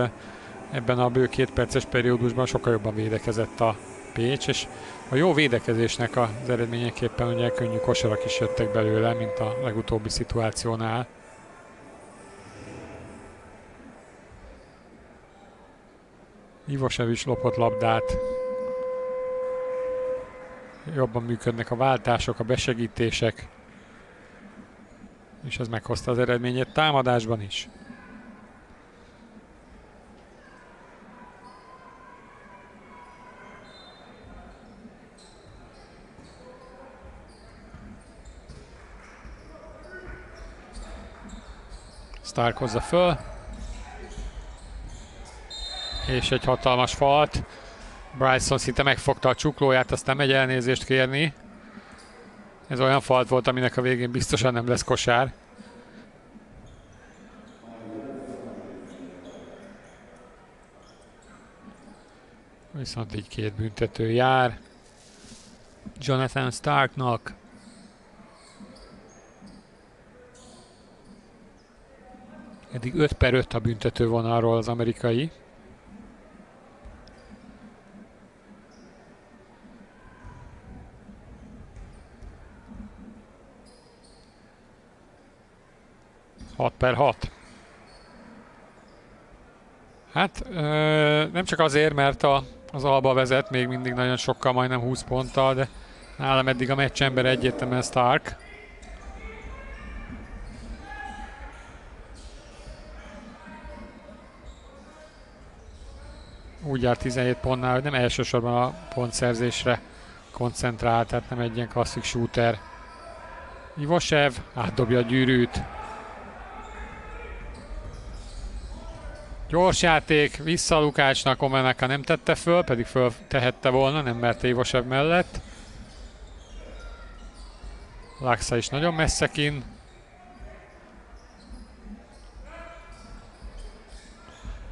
ebben a bő két perces periódusban sokkal jobban védekezett a Pécs, és a jó védekezésnek az eredményeképpen ugye könnyű kosarak is jöttek belőle, mint a legutóbbi szituációnál. Ivosev is lopott labdát. Jobban működnek a váltások, a besegítések és ez meghozta az eredményét támadásban is. Stark hozza föl. És egy hatalmas falt. Bryson szinte megfogta a csuklóját, aztán megy elnézést kérni. Ez olyan falt volt, aminek a végén biztosan nem lesz kosár. Viszont így két büntető jár. Jonathan Starknak. Eddig 5 per 5 a büntető vonalról az amerikai. 6 per 6. Hát nem csak azért, mert a, az Alba vezet még mindig nagyon sokkal, majdnem 20 ponttal, de nálam eddig a meccs ember egyértelműen Stark. Úgy jár 17 pontnál, hogy nem elsősorban a pontszerzésre koncentrál, tehát nem egy ilyen klasszik shooter. Ivosev átdobja a gyűrűt, Gyors játék, vissza Lukácsnak, Omenaka nem tette föl, pedig föl tehette volna, nem merte Ivosev mellett. Laxa is nagyon messze kin.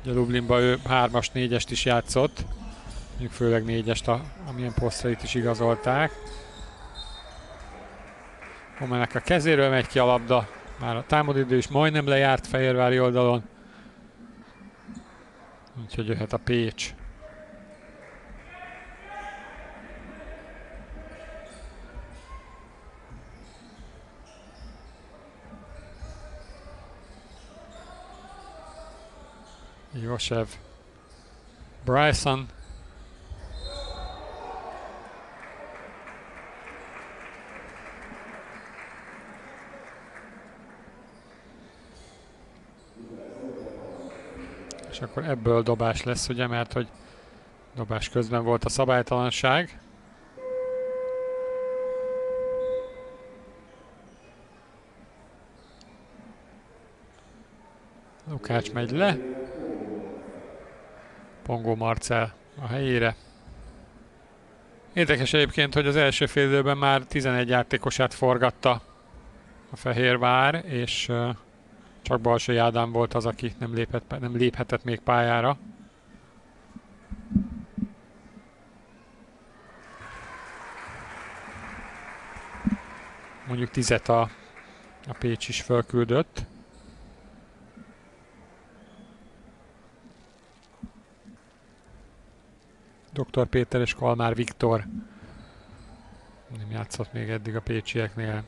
Ugye Lublinban ő 3-as, 4-est is játszott. Mondjuk főleg 4-est, a, amilyen posztrait is igazolták. Omenaka kezéről megy ki a labda. Már a támadidő is majdnem lejárt Fehérvári oldalon. Úgyhogy jöhet a Pécs. Josev. Bryson. És akkor ebből dobás lesz, ugye, mert hogy dobás közben volt a szabálytalanság. Lukács megy le. Pongó Marcel a helyére. Érdekes egyébként, hogy az első fél időben már 11 játékosát forgatta a Fehérvár, és csak Balsai Ádám volt az, aki nem, léphet, nem léphetett még pályára. Mondjuk tizet a, a Pécs is fölküldött. Dr. Péter és Kalmár Viktor nem játszott még eddig a pécsieknél.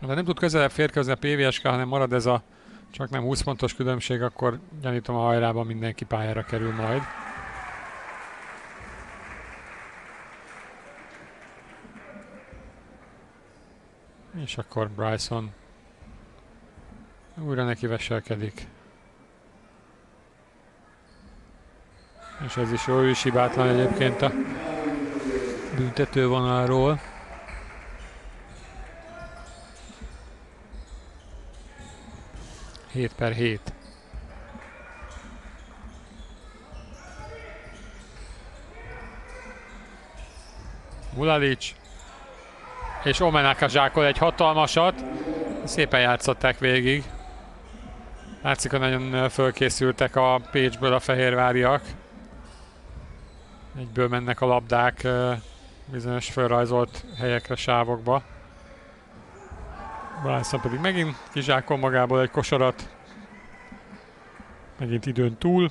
De nem tud közelebb férkezni a PVSK, hanem marad ez a csak nem 20 pontos különbség, akkor gyanítom a hajrában mindenki pályára kerül majd. És akkor Bryson újra neki veselkedik. És ez is jó, is hibátlan egyébként a büntetővonalról. Hét per hét. Mulalic és Omenaka zsákol egy hatalmasat. Szépen játszották végig. Látszik, hogy nagyon fölkészültek a Pécsből a fehérváriak. Egyből mennek a labdák bizonyos felrajzolt helyekre, sávokba. Bryson pedig megint kizsákol magából egy kosarat. Megint időn túl.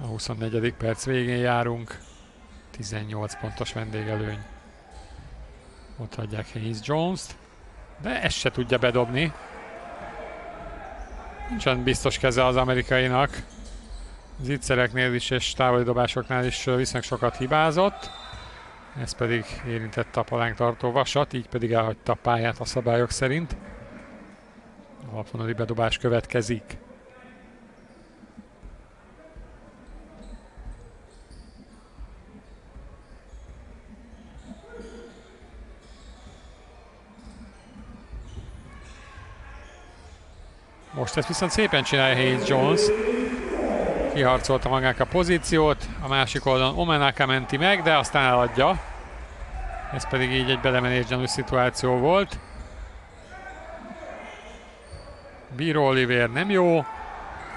A 24. perc végén járunk. 18 pontos vendégelőny. Ott hagyják Hayes Jones-t. De ezt se tudja bedobni. Nincsen biztos keze az amerikainak. Az ittszereknél is és távoli dobásoknál is viszonylag sokat hibázott. Ez pedig érintette a palánk vasat, így pedig elhagyta a pályát a szabályok szerint. Alapvonali bedobás következik. Most ezt viszont szépen csinálja Hayes Jones. Kiharcolta magának a pozíciót, a másik oldalon Omenaka menti meg, de aztán eladja. Ez pedig így egy belemenés gyanús szituáció volt. Bíró Oliver nem jó.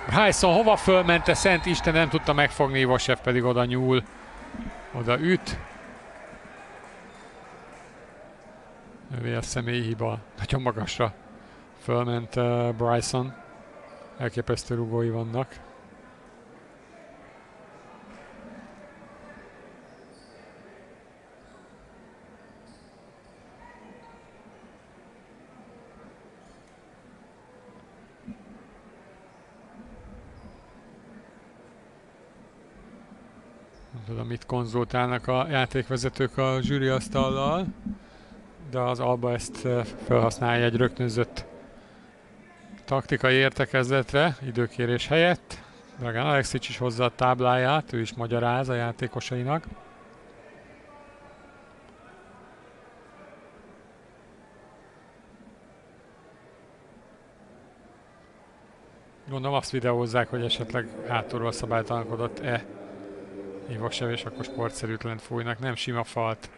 Bryson hova fölmente, Szent Isten nem tudta megfogni, Ivosev pedig oda nyúl. Oda üt. Övé a személyi hiba. Nagyon magasra Fölment uh, Bryson. Elképesztő rugói vannak. Tudom, mit konzultálnak a játékvezetők a zsűri asztallal, de az Alba ezt felhasználja egy rögtönzött taktikai értekezletre, időkérés helyett. Dragán Alexic is hozza a tábláját, ő is magyaráz a játékosainak. Gondolom azt videózzák, hogy esetleg hátulról szabálytalankodott-e Ivosev, és akkor sportszerűtlen fújnak, nem sima falt.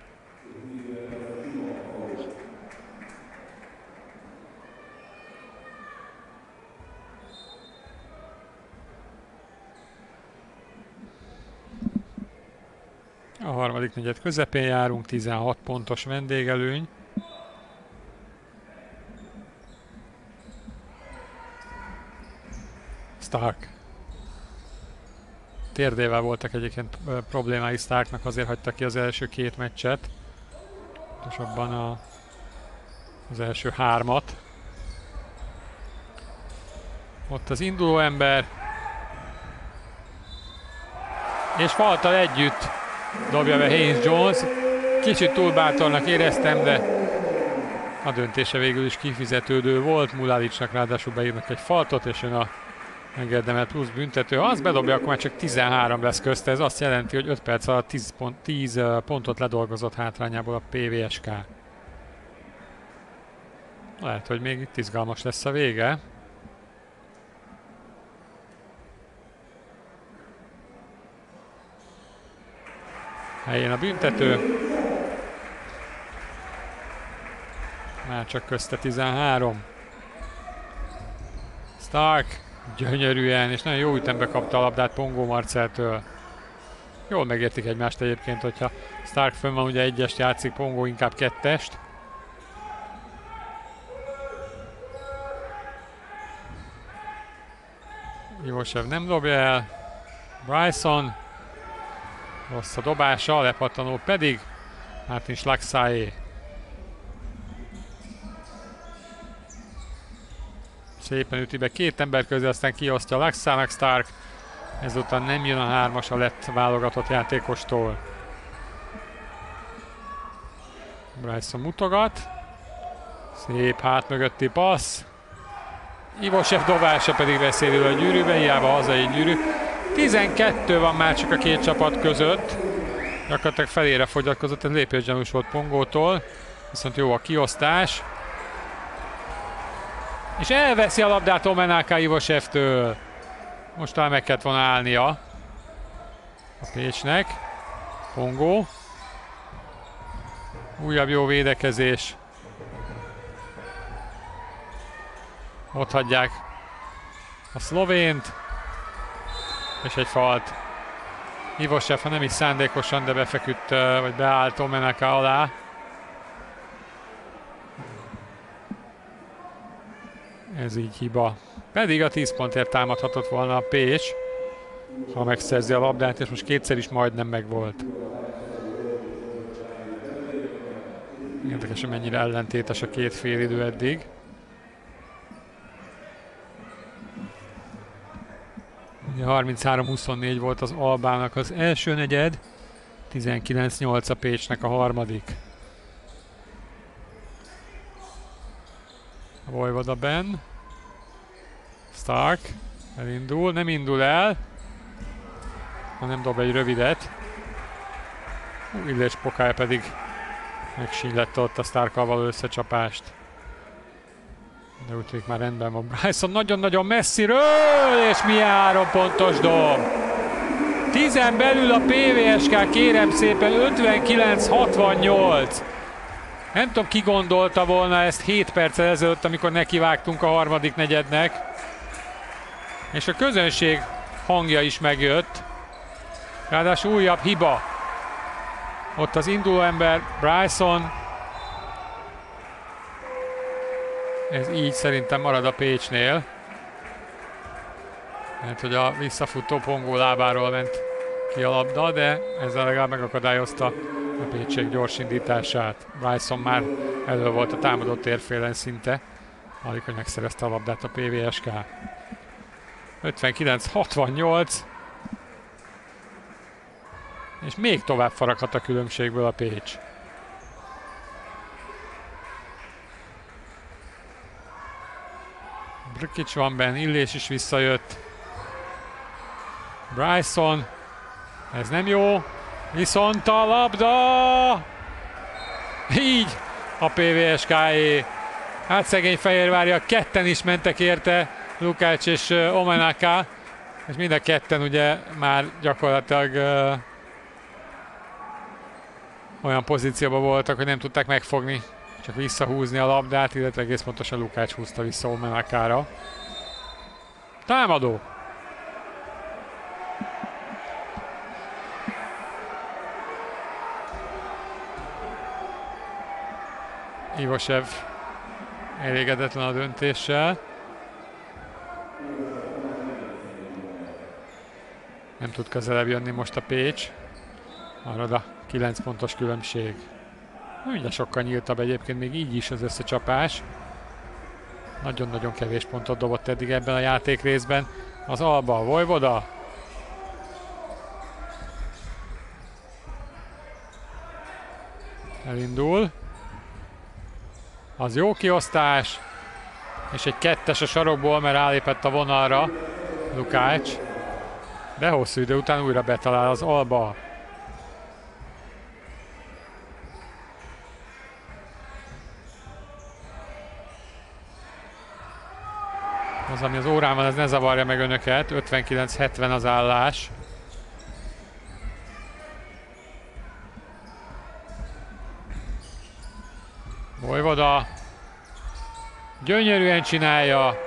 A harmadik negyed közepén járunk, 16 pontos vendégelőny. Stark. Térdével voltak egyébként problémái Starknak, azért hagyta ki az első két meccset. Pontosabban a, az első hármat. Ott az induló ember. És faltal együtt Dobja be Haynes Jones. Kicsit túl bátornak éreztem, de a döntése végül is kifizetődő volt. Mulálicsnak ráadásul beírnak egy faltot, és jön a engedne plusz büntető. Ha az bedobja, akkor már csak 13 lesz közte. Ez azt jelenti, hogy 5 perc alatt 10, pont, 10 pontot ledolgozott hátrányából a PVSK. Lehet, hogy még itt izgalmas lesz a vége. Helyén a büntető. Már csak közte 13. Stark gyönyörűen, és nagyon jó ütembe kapta a labdát Pongó Marceltől. Jól megértik egymást egyébként, hogyha Stark fönn van, ugye egyest játszik, Pongó inkább kettest. Ivosev nem dobja el. Bryson. Rossz a dobása, lepattanó pedig Martin Slagszáé. Szépen üti be két ember közé, aztán kiosztja Laxának Stark. Ezután nem jön a hármas a lett válogatott játékostól. Bryson mutogat. Szép hát mögötti passz. Ivosev dobása pedig beszélő a gyűrűbe, hiába hazai gyűrű. 12 van már csak a két csapat között. Gyakorlatilag felére fogyatkozott, ez lépésgyanús volt Pongótól. Viszont jó a kiosztás. És elveszi a labdát Omenáka Ivosevtől. Most talán meg kellett volna állnia a Pécsnek. Pongó. Újabb jó védekezés. Ott hagyják a szlovént. És egy falt. Ivosev, ha nem is szándékosan, de befeküdt, vagy beállt Omenaka alá. Ez így hiba. Pedig a 10 pontért támadhatott volna a Pécs, ha megszerzi a labdát, és most kétszer is majdnem megvolt. Érdekes, hogy mennyire ellentétes a két fél idő eddig. Ugye 33-24 volt az Albának az első negyed, 19-8 a Pécsnek a harmadik. Vojvoda Ben. Stark. Elindul, nem indul el. Hanem dob egy rövidet. Illés Pokály pedig megsínlette ott a Starkkal való összecsapást. De úgy tűnik már rendben van. Bryson nagyon-nagyon messziről, és mi három pontos dob. Tizen belül a PVSK kérem szépen 59-68. Nem tudom, ki gondolta volna ezt 7 perccel ezelőtt, amikor nekivágtunk a harmadik negyednek. És a közönség hangja is megjött. Ráadásul újabb hiba. Ott az induló ember Bryson. Ez így szerintem marad a Pécsnél. Mert hogy a visszafutó pongó lábáról ment ki a labda, de ezzel legalább megakadályozta a Pécség gyors indítását. Bryson már elő volt a támadott térfélen szinte. Alig, hogy megszerezte a labdát a PVSK. 59-68. És még tovább faraghat a különbségből a Pécs. Brkic van benne, Illés is visszajött. Bryson. Ez nem jó. Viszont a labda! Így a PVSK-é. Hát szegény Fehérvárja, ketten is mentek érte, Lukács és Omenaka. És mind a ketten ugye már gyakorlatilag olyan pozícióban voltak, hogy nem tudták megfogni, csak visszahúzni a labdát, illetve egész pontosan Lukács húzta vissza Omenakára. Támadó! Ivosev elégedetlen a döntéssel. Nem tud közelebb jönni most a Pécs. Marad a 9 pontos különbség. Minden sokkal nyíltabb egyébként még így is az összecsapás. Nagyon-nagyon kevés pontot dobott eddig ebben a játék részben. Az Alba, a Vojvoda. Elindul. Az jó kiosztás. És egy kettes a sarokból, mert rálépett a vonalra Lukács. De hosszú idő után újra betalál az Alba. Az, ami az órán van, ez ne zavarja meg önöket. 59-70 az állás. Vojvoda gyönyörűen csinálja,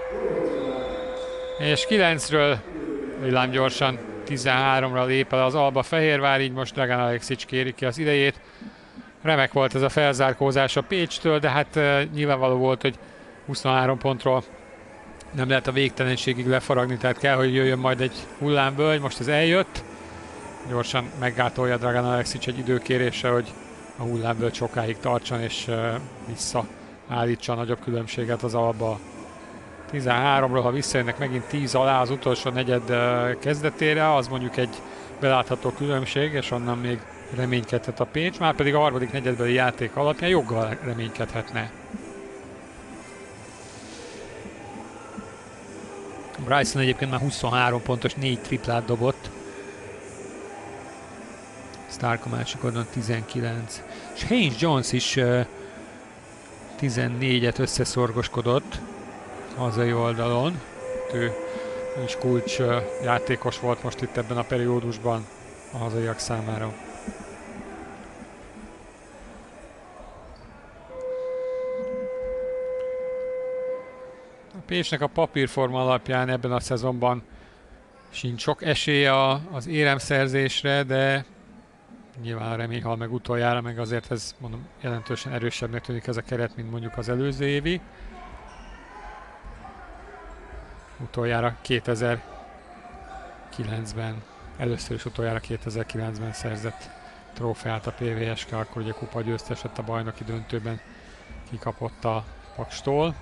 és 9-ről villámgyorsan 13-ra lép el az Alba Fehérvár, így most Dragan Alexics kéri ki az idejét. Remek volt ez a felzárkózás a Pécstől, de hát uh, nyilvánvaló volt, hogy 23 pontról nem lehet a végtelenségig lefaragni, tehát kell, hogy jöjjön majd egy hullámvölgy, most ez eljött. Gyorsan meggátolja Dragan Alexic egy időkérése, hogy a hullámvölgy sokáig tartson és visszaállítsa a nagyobb különbséget az alba 13-ról, ha visszajönnek megint 10 alá az utolsó negyed kezdetére, az mondjuk egy belátható különbség, és onnan még reménykedhet a Pécs, már pedig a harmadik negyedbeli játék alapján joggal reménykedhetne. Bryson egyébként már 23 pontos, 4 triplát dobott. Stark a másik oldalon 19. És Haynes Jones is uh, 14-et összeszorgoskodott hazai oldalon. Ő is kulcs játékos volt most itt ebben a periódusban a hazaiak számára. A Pécsnek a papírforma alapján ebben a szezonban sincs sok esélye az éremszerzésre, de nyilván a remény hal meg utoljára, meg azért ez mondom jelentősen erősebbnek tűnik ez a keret, mint mondjuk az előző évi. Utoljára 2009-ben, először is utoljára 2009-ben szerzett trófeát a PVSK, akkor ugye kupa győztes lett a bajnoki döntőben, kikapott a Pakstól.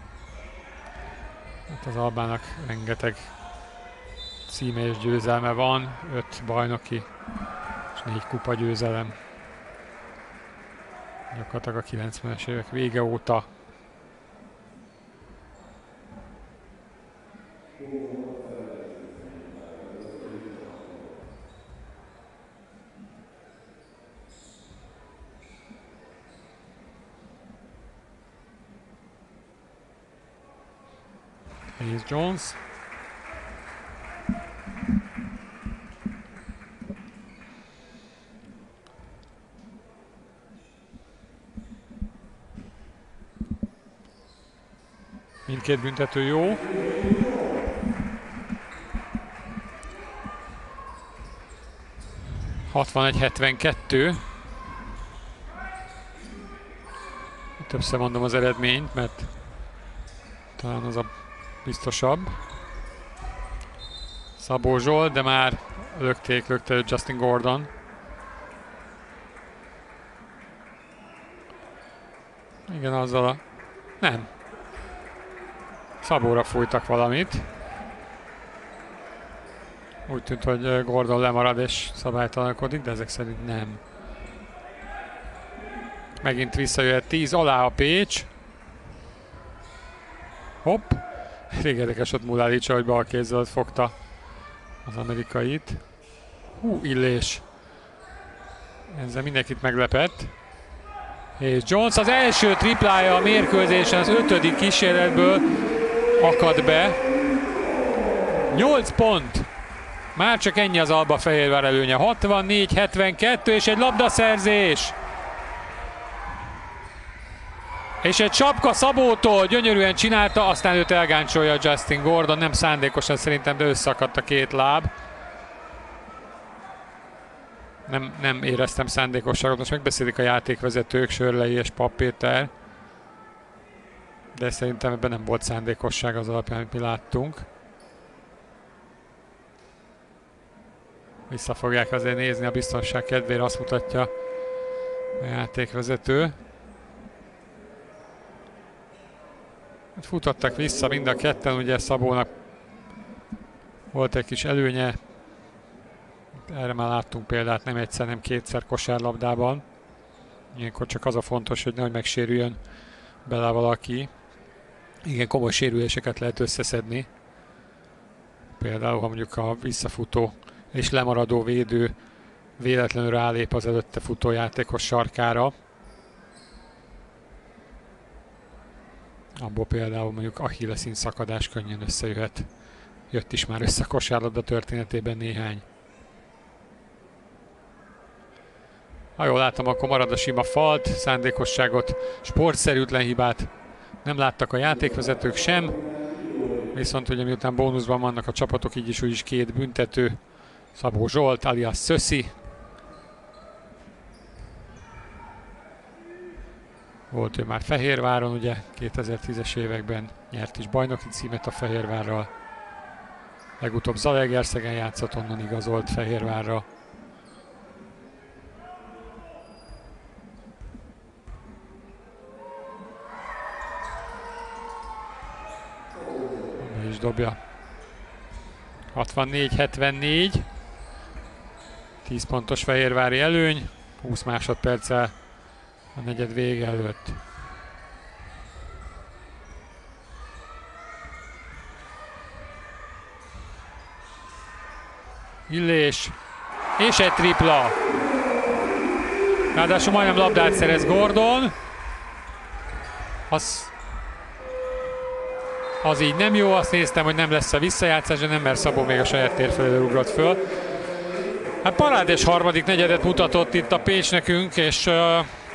Hát az Albának rengeteg címe és győzelme van, 5 bajnoki 4 kupa győzelem. Gyakorlatilag a 90-es évek vége óta Here's Jones. Mindkét büntető jó. Hatvanegy 72. Többször mondom az eredményt, mert talán az a biztosabb. Szabó Zsolt, de már lökték, lökte Justin Gordon. Igen, azzal a... Nem. Szabóra fújtak valamit. Úgy tűnt, hogy Gordon lemarad és szabálytalankodik, de ezek szerint nem. Megint visszajöhet 10 alá a Pécs. Hopp. Elég érdekes ott Mulálicsa, hogy bal kézzel fogta az amerikait. Hú, illés. Ezzel mindenkit meglepett. És Jones az első triplája a mérkőzésen, az ötödik kísérletből akad be. 8 pont. Már csak ennyi az Alba Fehérvár előnye. 64-72 és egy labdaszerzés. És egy csapka Szabótól gyönyörűen csinálta, aztán őt elgáncsolja Justin Gordon, nem szándékosan szerintem, de összakadt a két láb. Nem, nem éreztem szándékosságot, most megbeszélik a játékvezetők, Sörlei és Pappéter. De szerintem ebben nem volt szándékosság az alapján, amit mi láttunk. Vissza fogják azért nézni a biztonság kedvére, azt mutatja a játékvezető. Hát futottak vissza mind a ketten, ugye Szabónak volt egy kis előnye, erre már láttunk példát nem egyszer, nem kétszer kosárlabdában. Ilyenkor csak az a fontos, hogy nehogy megsérüljön bele valaki. Igen, komoly sérüléseket lehet összeszedni. Például, ha mondjuk a visszafutó és lemaradó védő véletlenül rálép az előtte futó játékos sarkára. Abból például mondjuk Achilleszín szakadás könnyen összejöhet. Jött is már össze a történetében néhány. Ha jól látom, akkor marad a sima falt, szándékosságot, sportszerűtlen hibát nem láttak a játékvezetők sem. Viszont ugye miután bónuszban vannak a csapatok, így is úgy is két büntető. Szabó Zsolt, alias Szöszi. Volt ő már Fehérváron, ugye 2010-es években nyert is bajnoki címet a Fehérvárral. Legutóbb Zalegerszegen játszott, onnan igazolt Fehérvárra. Is dobja. 64-74. 10 pontos Fehérvári előny. 20 másodperccel a negyed vége előtt. Illés. És egy tripla. Ráadásul majdnem labdát szerez Gordon. Az, az így nem jó, azt néztem, hogy nem lesz a visszajátszás, de nem, mert Szabó még a saját tér felé ugrott föl. Hát parádés harmadik negyedet mutatott itt a Pécs nekünk, és uh,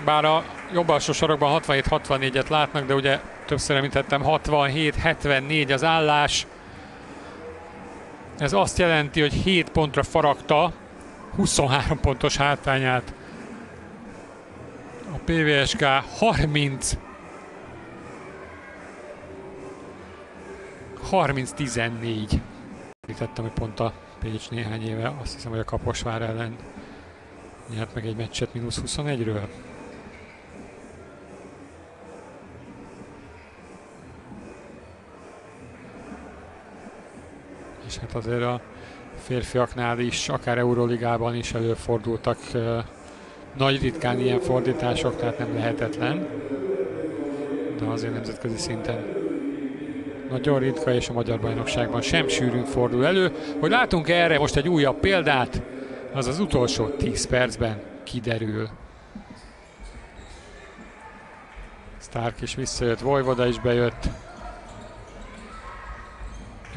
bár a jobb alsó sorokban 67-64-et látnak, de ugye többször említettem 67-74 az állás. Ez azt jelenti, hogy 7 pontra faragta 23 pontos hátrányát. A PVSK 30 30-14. Említettem, hogy pont a Pécs néhány éve, azt hiszem, hogy a Kaposvár ellen nyert meg egy meccset mínusz 21-ről. És hát azért a férfiaknál is, akár Euróligában is előfordultak nagy ritkán ilyen fordítások, tehát nem lehetetlen. De azért nemzetközi szinten nagyon ritka, és a Magyar Bajnokságban sem sűrűn fordul elő. Hogy látunk erre most egy újabb példát, az az utolsó 10 percben kiderül. Stark is visszajött, Vojvoda is bejött.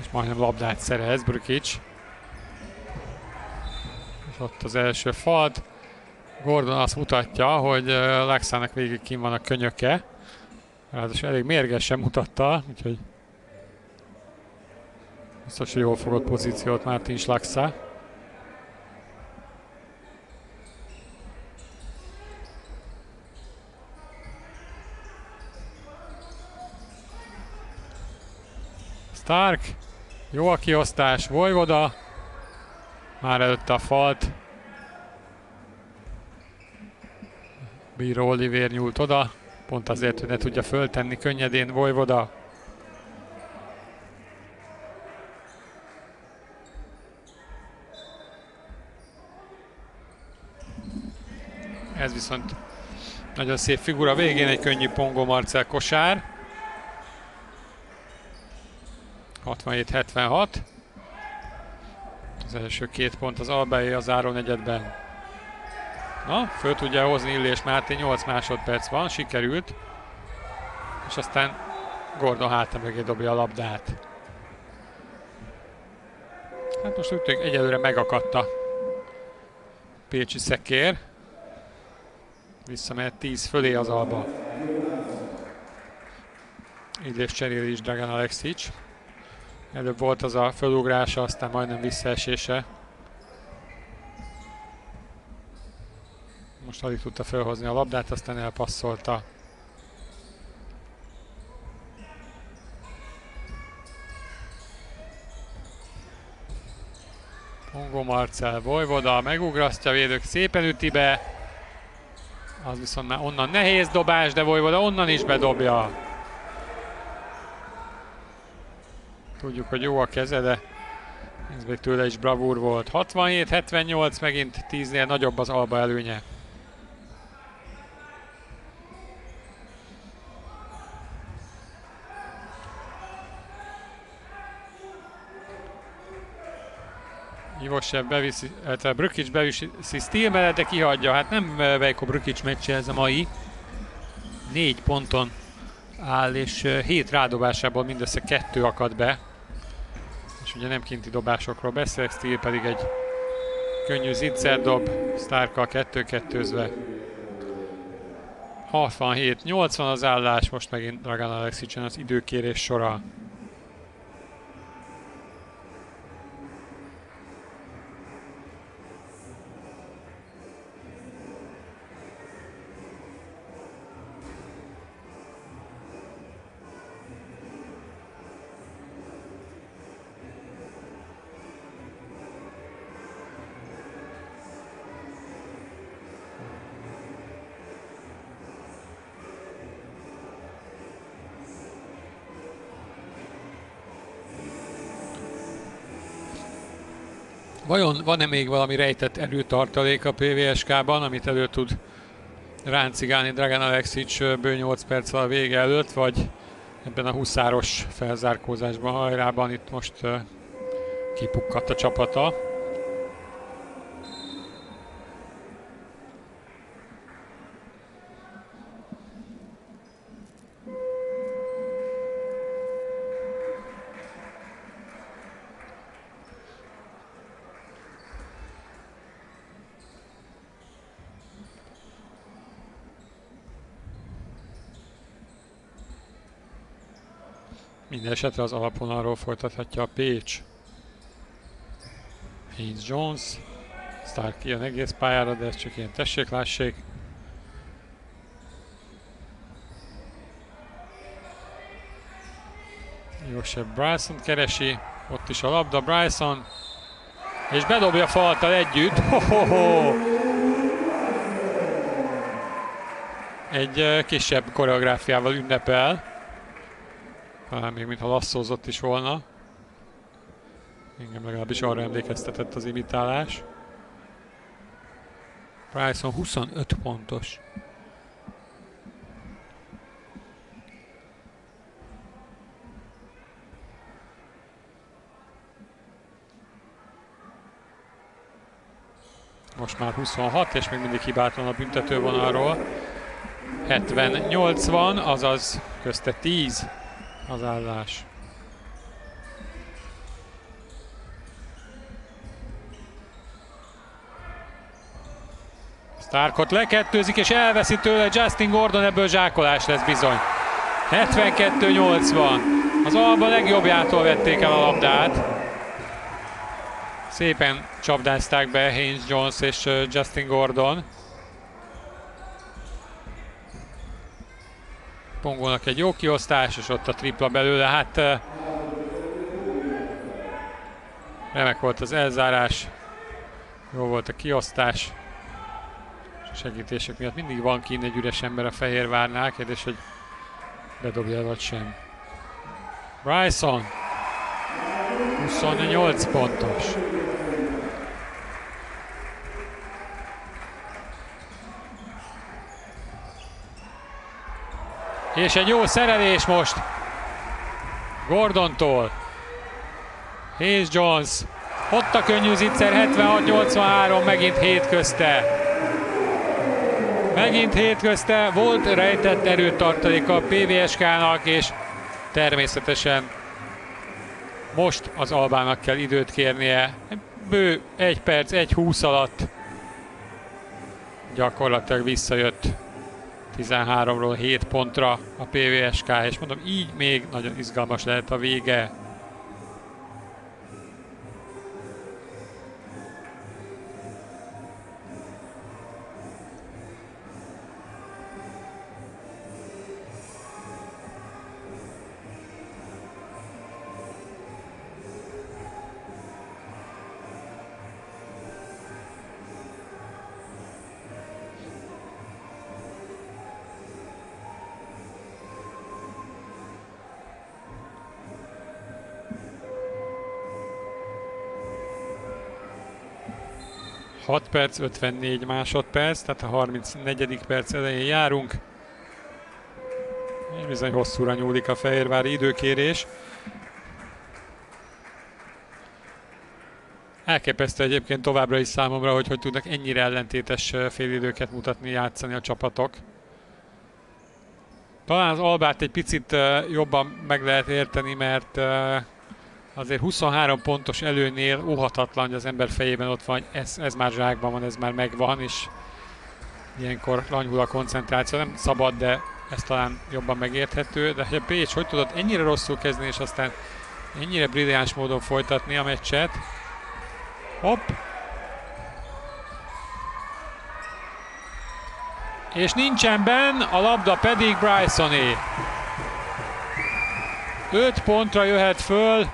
És majdnem labdát szerez Brukic. És ott az első fad. Gordon azt mutatja, hogy Lexának végig kim van a könyöke. Ráadásul elég mérgesen mutatta, úgyhogy Biztos, hogy jól fogott pozíciót Martin Schlaxa. Stark, jó a kiosztás, Vojvoda, már előtte a falt. Bíró Oliver nyúlt oda, pont azért, hogy ne tudja föltenni könnyedén Vojvoda. Ez viszont nagyon szép figura. Végén egy könnyű Pongo Marcel kosár. 67-76. Az első két pont az Albei az záró negyedben. Na, föl tudja hozni Illés Máté, 8 másodperc van, sikerült. És aztán Gordon hátra mögé dobja a labdát. Hát most úgy tűnik egyelőre megakadt a Pécsi szekér. Visszamehet 10 fölé az alba. Így cserél is Dragan Alexic. Előbb volt az a fölugrása, aztán majdnem visszaesése. Most alig tudta felhozni a labdát, aztán elpasszolta. Pongo Marcel Vojvoda megugrasztja, védők szépen üti be. Az viszont már onnan nehéz dobás, de Vojvoda onnan is bedobja. Tudjuk, hogy jó a keze, de ez még tőle is bravúr volt. 67-78, megint 10-nél nagyobb az Alba előnye. Ivosev beviszi, illetve Brükic beviszi Steel mellett, de kihagyja. Hát nem Vejko Brükic meccse ez a mai. Négy ponton áll, és hét rádobásából mindössze kettő akad be. És ugye nem kinti dobásokról beszélek, Steel pedig egy könnyű zicser dob, Starkkal kettő-kettőzve. 67-80 az állás, most megint Dragan Alexicsen az időkérés sora. Vajon van-e még valami rejtett erőtartalék a PVSK-ban, amit elő tud ráncigálni Dragan Alexic bő 8 perccel a vége előtt, vagy ebben a huszáros felzárkózásban, hajrában itt most kipukkadt a csapata. Minden esetre az alapvonalról folytathatja a Pécs. Haynes Jones. Stark kijön egész pályára, de ez csak ilyen tessék-lássék. Josep Bryson keresi, ott is a labda, Bryson, és bedobja faltal együtt. Ho, ho, ho. Egy kisebb koreográfiával ünnepel. Talán még mintha lasszózott is volna. Engem legalábbis arra emlékeztetett az imitálás. Bryson 25 pontos. Most már 26, és még mindig hibátlan a büntetővonalról. 70-80, azaz közte 10 az állás. Starkot lekettőzik és elveszi tőle Justin Gordon, ebből zsákolás lesz bizony. 72-80. Az Alba legjobbjától vették el a labdát. Szépen csapdázták be Haynes Jones és Justin Gordon. Pongónak egy jó kiosztás, és ott a tripla belőle. Hát remek volt az elzárás, jó volt a kiosztás. A segítések miatt mindig van kín egy üres ember a Fehérvárnál, kérdés, hogy bedobja vagy sem. Bryson 28 pontos. És egy jó szerelés most Gordontól. Hayes Jones. Ott a könnyű zicser, 76-83, megint hét közte. Megint hét közte, volt rejtett erőtartalék a PVSK-nak, és természetesen most az Albának kell időt kérnie. Bő egy perc, egy húsz alatt gyakorlatilag visszajött 13-ról 7 pontra a PVSK, és mondom, így még nagyon izgalmas lehet a vége. 6 perc, 54 másodperc, tehát a 34. perc elején járunk. És bizony hosszúra nyúlik a Fehérvári időkérés. Elképesztő egyébként továbbra is számomra, hogy hogy tudnak ennyire ellentétes félidőket mutatni, játszani a csapatok. Talán az Albát egy picit jobban meg lehet érteni, mert azért 23 pontos előnél óhatatlan, hogy az ember fejében ott van, ez, ez már zsákban van, ez már megvan, és ilyenkor lanyhul a koncentráció. Nem szabad, de ez talán jobban megérthető. De hogy a Pécs hogy tudott ennyire rosszul kezdeni, és aztán ennyire brilliáns módon folytatni a meccset. Hopp! És nincsen benn, a labda pedig Brysoné. 5 pontra jöhet föl.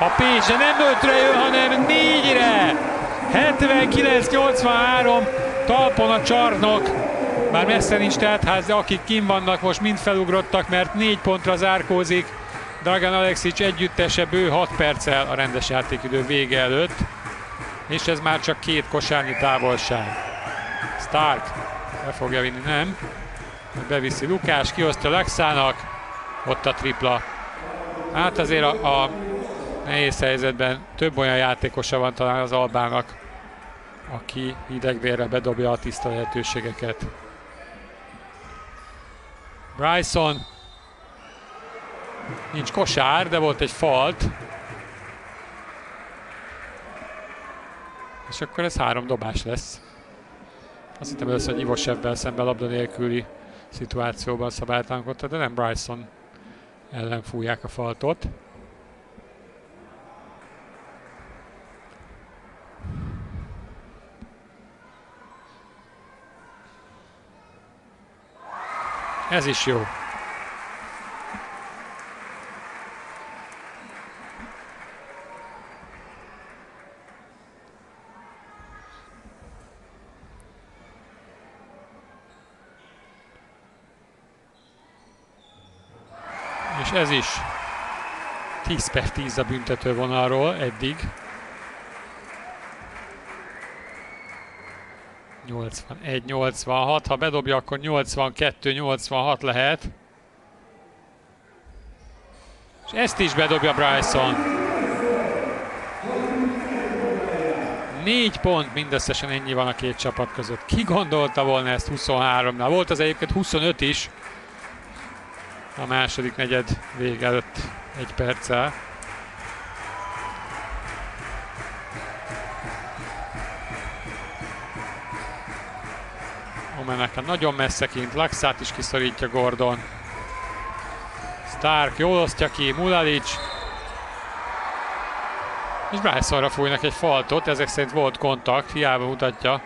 A Pécs de nem 5-re jön, hanem 4-re. 79-83 talpon a csarnok. Már messze nincs teltház, de akik kim vannak, most mind felugrottak, mert 4 pontra zárkózik. Dragan Alexic együttese bő 6 perccel a rendes játékidő vége előtt. És ez már csak két kosárnyi távolság. Stark be fogja vinni, nem. Beviszi Lukás, kiosztja Lexának. Ott a tripla. Hát azért a, a nehéz helyzetben több olyan játékosa van talán az Albának, aki hidegvérre bedobja a tiszta lehetőségeket. Bryson. Nincs kosár, de volt egy falt. És akkor ez három dobás lesz. Azt hittem először, hogy Ivosevvel szemben labda nélküli szituációban szabálytalankodta, de nem Bryson ellen fújják a faltot. Ez is jó. És ez is 10 per 10 a büntető vonalról eddig. 81-86, ha bedobja, akkor 82-86 lehet. És ezt is bedobja Bryson. Négy pont, mindösszesen ennyi van a két csapat között. Ki gondolta volna ezt 23-nál? Volt az egyébként 25 is a második negyed vége előtt egy perccel. Omenaka nagyon messze kint, Laxát is kiszorítja Gordon. Stark jól osztja ki, Mulalic. És Brysonra fújnak egy faltot, ezek szerint volt kontakt, hiába mutatja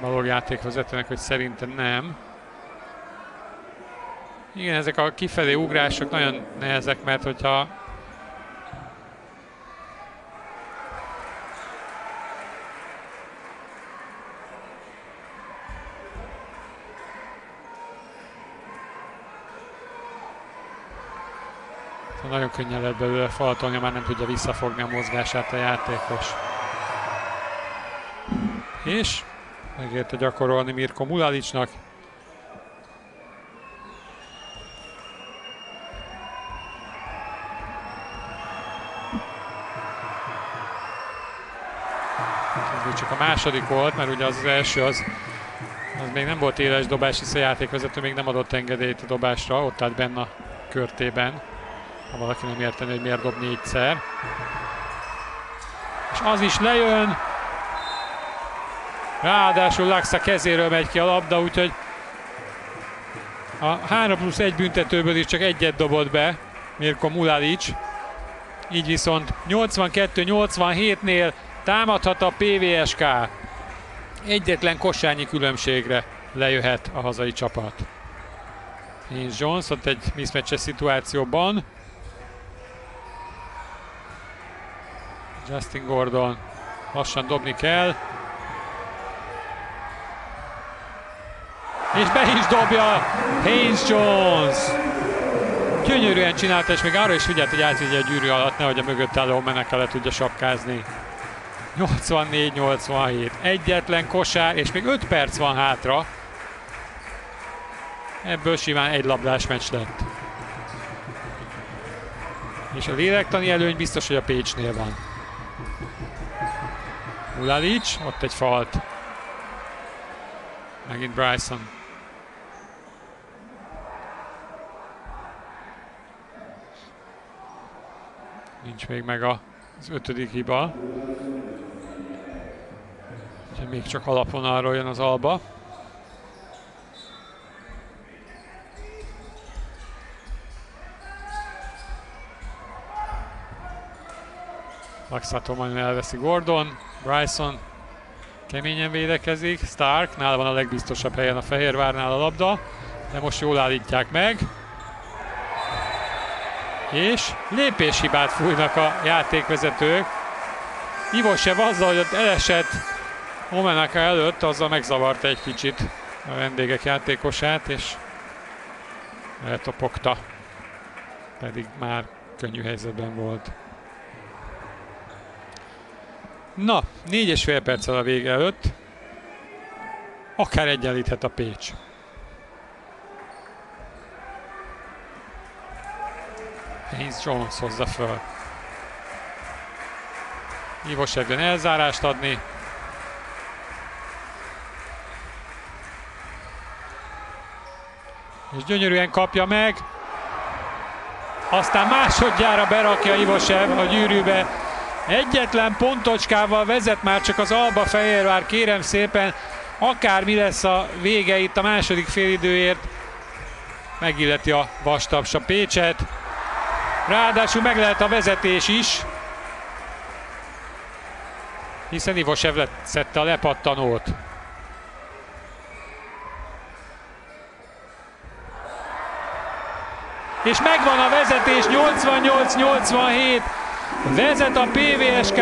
balog játékvezetőnek, hogy szerintem nem. Igen, ezek a kifelé ugrások nagyon nehezek, mert hogyha Nagyon könnyen lehet belőle faltolni, már nem tudja visszafogni a mozgását a játékos. És megérte gyakorolni Mirko Mulalicsnak. Ez csak a második volt, mert ugye az, első az, az még nem volt éles dobás, hisz a játékvezető még nem adott engedélyt a dobásra, ott állt benne a körtében ha valaki nem érteni, hogy miért dob négyszer. És az is lejön. Ráadásul Laxa kezéről megy ki a labda, úgyhogy a 3 plusz 1 büntetőből is csak egyet dobott be Mirko Mulalic. Így viszont 82-87-nél támadhat a PVSK. Egyetlen kosányi különbségre lejöhet a hazai csapat. Haynes Jones ott egy mismatches szituációban. Justin Gordon lassan dobni kell. És be is dobja Haynes Jones. Gyönyörűen csinálta, és még arra is figyelt, hogy átvigye a gyűrű alatt, nehogy a mögött álló menekkel le tudja sapkázni. 84-87. Egyetlen kosár, és még 5 perc van hátra. Ebből simán egy labdás meccs lett. És a lélektani előny biztos, hogy a Pécsnél van. Ulalic, ott egy falt. Megint Bryson. Nincs még meg az ötödik hiba. Még csak alapvonalról jön az alba. Laxától majd elveszi Gordon, Bryson keményen védekezik, Stark, nála van a legbiztosabb helyen a Fehérvárnál a labda, de most jól állítják meg. És lépéshibát fújnak a játékvezetők. Ivosev azzal, hogy ott elesett Omenaka előtt, azzal megzavart egy kicsit a vendégek játékosát, és eltopogta. Pedig már könnyű helyzetben volt. Na, négy és fél perccel a vége előtt. Akár egyenlíthet a Pécs. Haynes Jones hozza föl. Ivo Sevgen elzárást adni. És gyönyörűen kapja meg. Aztán másodjára berakja Ivosev a gyűrűbe. Egyetlen pontocskával vezet már csak az Alba Fehérvár, kérem szépen, akármi lesz a vége itt a második félidőért, megilleti a vastaps a Pécset. Ráadásul meg lehet a vezetés is, hiszen Ivosev szedte a lepattanót. És megvan a vezetés 88-87. Vezet a PVSK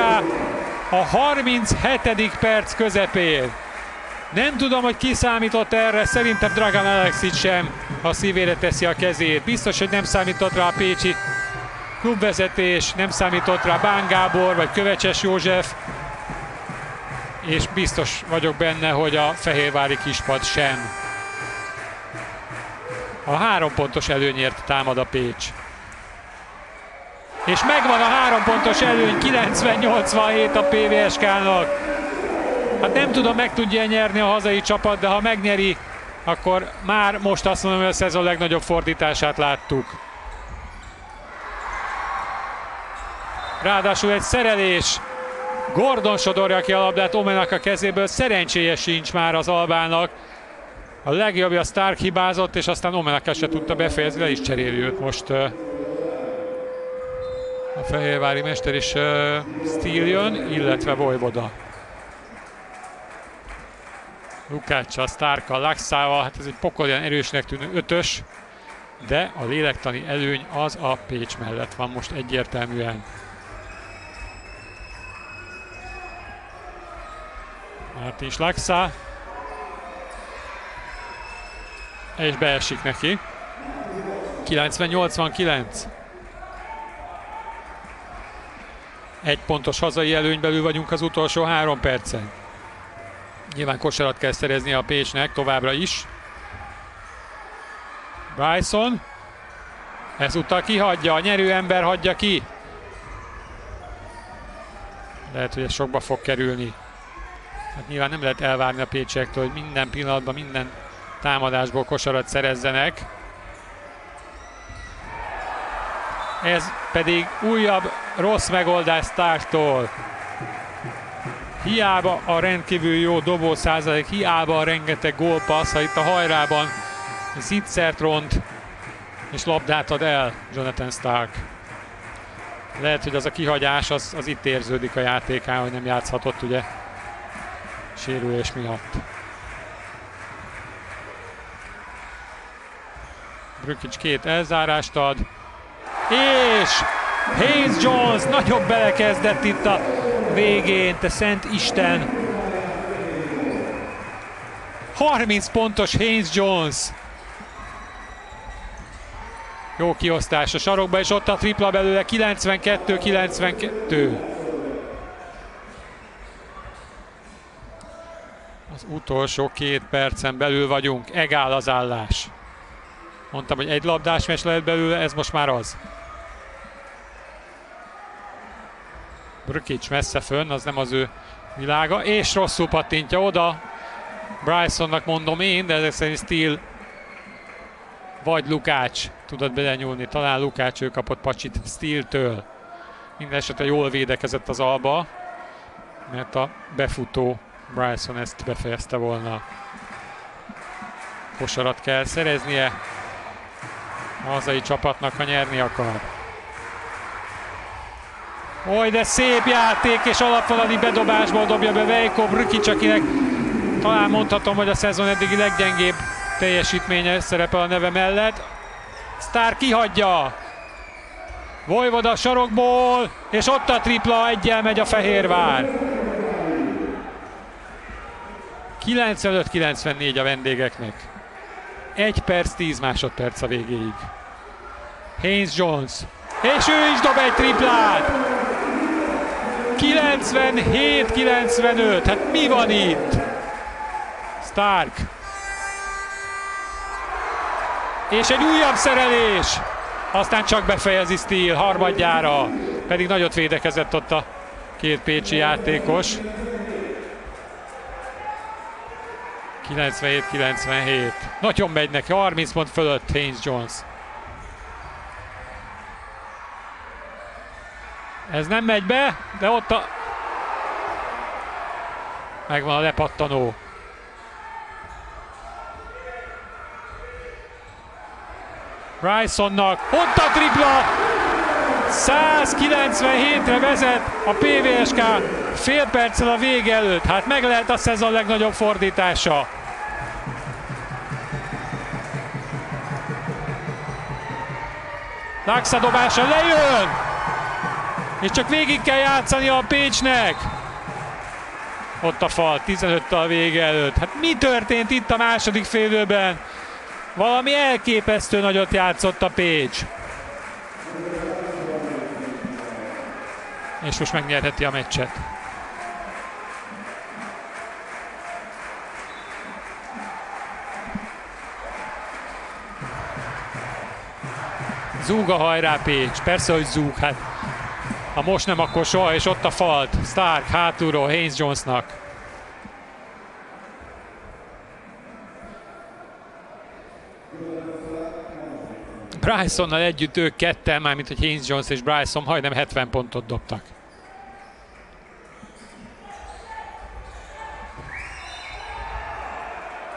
a 37. perc közepén. Nem tudom, hogy ki számított erre, szerintem Dragan Alexic sem a szívére teszi a kezét. Biztos, hogy nem számított rá a Pécsi klubvezetés, nem számított rá Bán Gábor vagy Kövecses József, és biztos vagyok benne, hogy a Fehérvári kispad sem. A három pontos előnyért támad a Pécs. És megvan a három pontos előny, 90-87 a PVSK-nak. Hát nem tudom, meg tudja nyerni a hazai csapat, de ha megnyeri, akkor már most azt mondom, hogy a szezon legnagyobb fordítását láttuk. Ráadásul egy szerelés. Gordon sodorja ki a labdát Omenak a kezéből, szerencséje sincs már az Albának. A legjobb a Stark hibázott, és aztán Omenaka se tudta befejezni, le is cseréli őt most a fehérvári mester is uh, Steel jön, illetve Vojvoda. Lukácsa, Starka, Laxával, hát ez egy pokolyan erősnek tűnő ötös, de a lélektani előny az a Pécs mellett van most egyértelműen. Mártin Laxa, és beesik neki. 90-89. Egy pontos hazai előny belül vagyunk az utolsó három percen. Nyilván kosarat kell szerezni a Pécsnek továbbra is. Bryson. Ezúttal kihagyja, a nyerő ember hagyja ki. Lehet, hogy ez sokba fog kerülni. Hát nyilván nem lehet elvárni a Pécsektől, hogy minden pillanatban, minden támadásból kosarat szerezzenek. Ez pedig újabb rossz megoldás Starktól. Hiába a rendkívül jó dobó százalék, hiába a rengeteg gólpassz, ha itt a hajrában zicsert ront, és labdát ad el Jonathan Stark. Lehet, hogy az a kihagyás az, az itt érződik a játékán, hogy nem játszhatott ugye sérülés miatt. Brükic két elzárást ad. És Hayes Jones nagyobb belekezdett itt a végén, te szent Isten. 30 pontos Hayes Jones. Jó kiosztás a sarokba, és ott a tripla belőle 92-92. Az utolsó két percen belül vagyunk, egál az állás. Mondtam, hogy egy labdás meccs lehet belőle, ez most már az. Brkic messze fönn, az nem az ő világa, és rosszul pattintja oda. Brysonnak mondom én, de ezek szerint Steel vagy Lukács tudott belenyúlni. Talán Lukács ő kapott pacsit Steel-től. Mindenesetre jól védekezett az Alba, mert a befutó Bryson ezt befejezte volna. Kosarat kell szereznie a hazai csapatnak, ha nyerni akar. Oly, de szép játék, és alapvalani bedobásból dobja be Vejko Brükic, akinek talán mondhatom, hogy a szezon eddigi leggyengébb teljesítménye szerepel a neve mellett. Sztár kihagyja. Vojvoda sarokból, és ott a tripla, egyel megy a Fehérvár. 95-94 a vendégeknek. 1 perc, 10 másodperc a végéig. Haynes Jones. És ő is dob egy triplát! 97-95. Hát mi van itt? Stark. És egy újabb szerelés. Aztán csak befejezi Steel harmadjára. Pedig nagyot védekezett ott a két pécsi játékos. 97-97. Nagyon megy neki, 30 pont fölött Haynes Jones. Ez nem megy be, de ott a... Megvan a lepattanó. Brysonnak, ott a tripla! 197-re vezet a PVSK fél perccel a vége előtt. Hát meg lehet a szezon legnagyobb fordítása. Laxa dobása lejön! És csak végig kell játszani a Pécsnek. Ott a fal, 15 a vége előtt. Hát mi történt itt a második félőben? Valami elképesztő nagyot játszott a Pécs. És most megnyerheti a meccset. Zúg a hajrá Pécs, persze, hogy zúg, hát ha most nem, akkor soha, és ott a falt. Stark hátulról Haynes Jonesnak. Brysonnal együtt ők ketten, mármint hogy Haynes Jones és Bryson majdnem 70 pontot dobtak.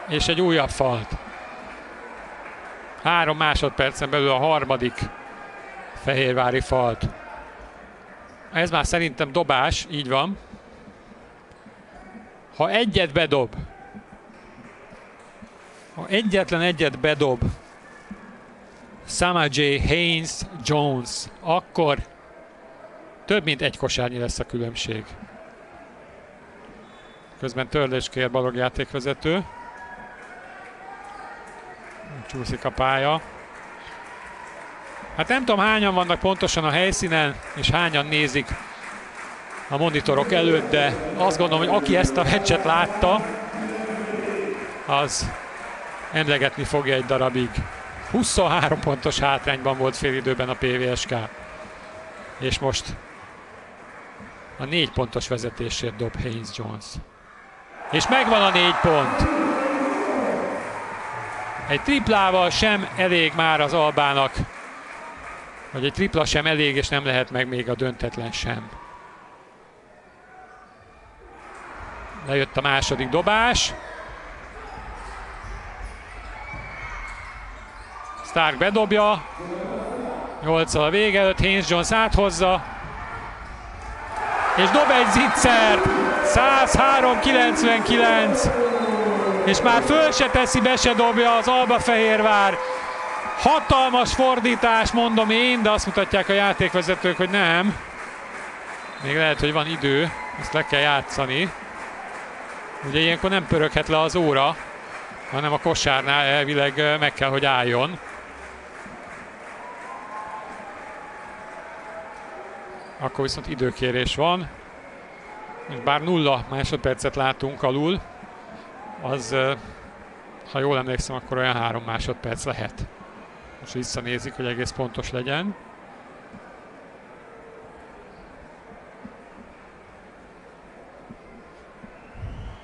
És egy újabb falt. Három másodpercen belül a harmadik fehérvári falt. Ez már szerintem dobás, így van. Ha egyet bedob, ha egyetlen egyet bedob Sama J. Haynes Jones, akkor több mint egy kosárnyi lesz a különbség. Közben törléskér balog játékvezető. Csúszik a pálya. Hát nem tudom hányan vannak pontosan a helyszínen, és hányan nézik a monitorok előtt, de azt gondolom, hogy aki ezt a meccset látta, az emlegetni fogja egy darabig. 23 pontos hátrányban volt fél időben a PVSK. És most a négy pontos vezetésért dob Haynes Jones. És megvan a négy pont. Egy triplával sem elég már az Albának hogy egy tripla sem elég, és nem lehet meg még a döntetlen sem. Lejött a második dobás. Stark bedobja. 8 a vége előtt, Haynes Jones áthozza. És dob egy zicser. 103-99. És már föl se teszi, be se dobja az Alba Fehérvár. Hatalmas fordítás, mondom én, de azt mutatják a játékvezetők, hogy nem. Még lehet, hogy van idő, ezt le kell játszani. Ugye ilyenkor nem pöröghet le az óra, hanem a kosárnál elvileg meg kell, hogy álljon. Akkor viszont időkérés van. Bár nulla másodpercet látunk alul, az, ha jól emlékszem, akkor olyan három másodperc lehet. Most visszanézik, hogy egész pontos legyen.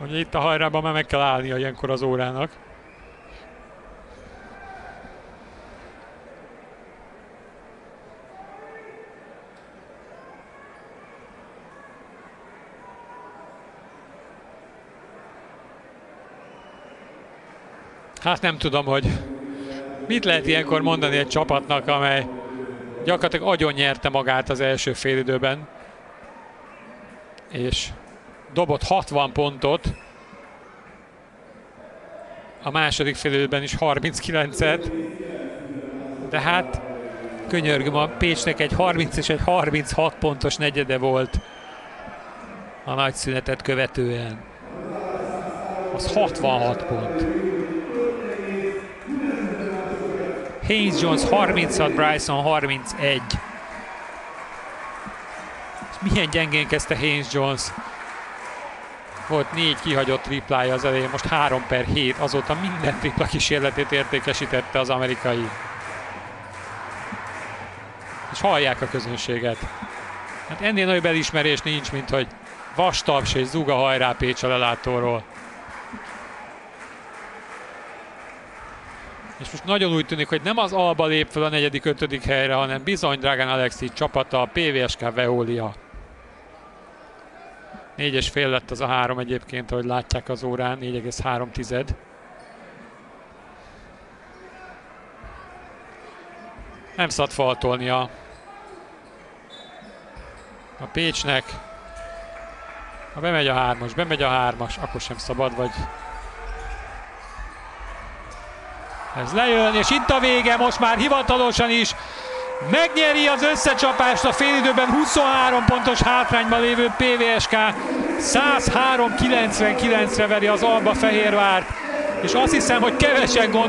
Ugye itt a hajrában már meg kell állnia ilyenkor az órának. Hát nem tudom, hogy mit lehet ilyenkor mondani egy csapatnak, amely gyakorlatilag agyon nyerte magát az első félidőben, és dobott 60 pontot, a második félidőben is 39-et, de hát könyörgöm, a Pécsnek egy 30 és egy 36 pontos negyede volt a nagy szünetet követően. Az 66 pont. Hayes Jones 36, Bryson 31. És milyen gyengén kezdte Hayes Jones. Volt négy kihagyott triplája az elején, most 3 per 7, azóta minden tripla kísérletét értékesítette az amerikai. És hallják a közönséget. Hát ennél nagyobb elismerés nincs, mint hogy vastaps és zuga hajrá Pécs a lelátóról. És most nagyon úgy tűnik, hogy nem az Alba lép fel a negyedik, ötödik helyre, hanem bizony Dragan Alexi csapata, a PVSK Veolia. Négyes fél lett az a három egyébként, ahogy látják az órán, 4,3 tized. Nem szabad faltolnia a Pécsnek. Ha bemegy a hármas, bemegy a hármas, akkor sem szabad, vagy Ez lejön, és itt a vége, most már hivatalosan is. Megnyeri az összecsapást a félidőben 23 pontos hátrányban lévő PVSK 103-99-re veri az Alba Fehérvárt, és azt hiszem, hogy kevesen gond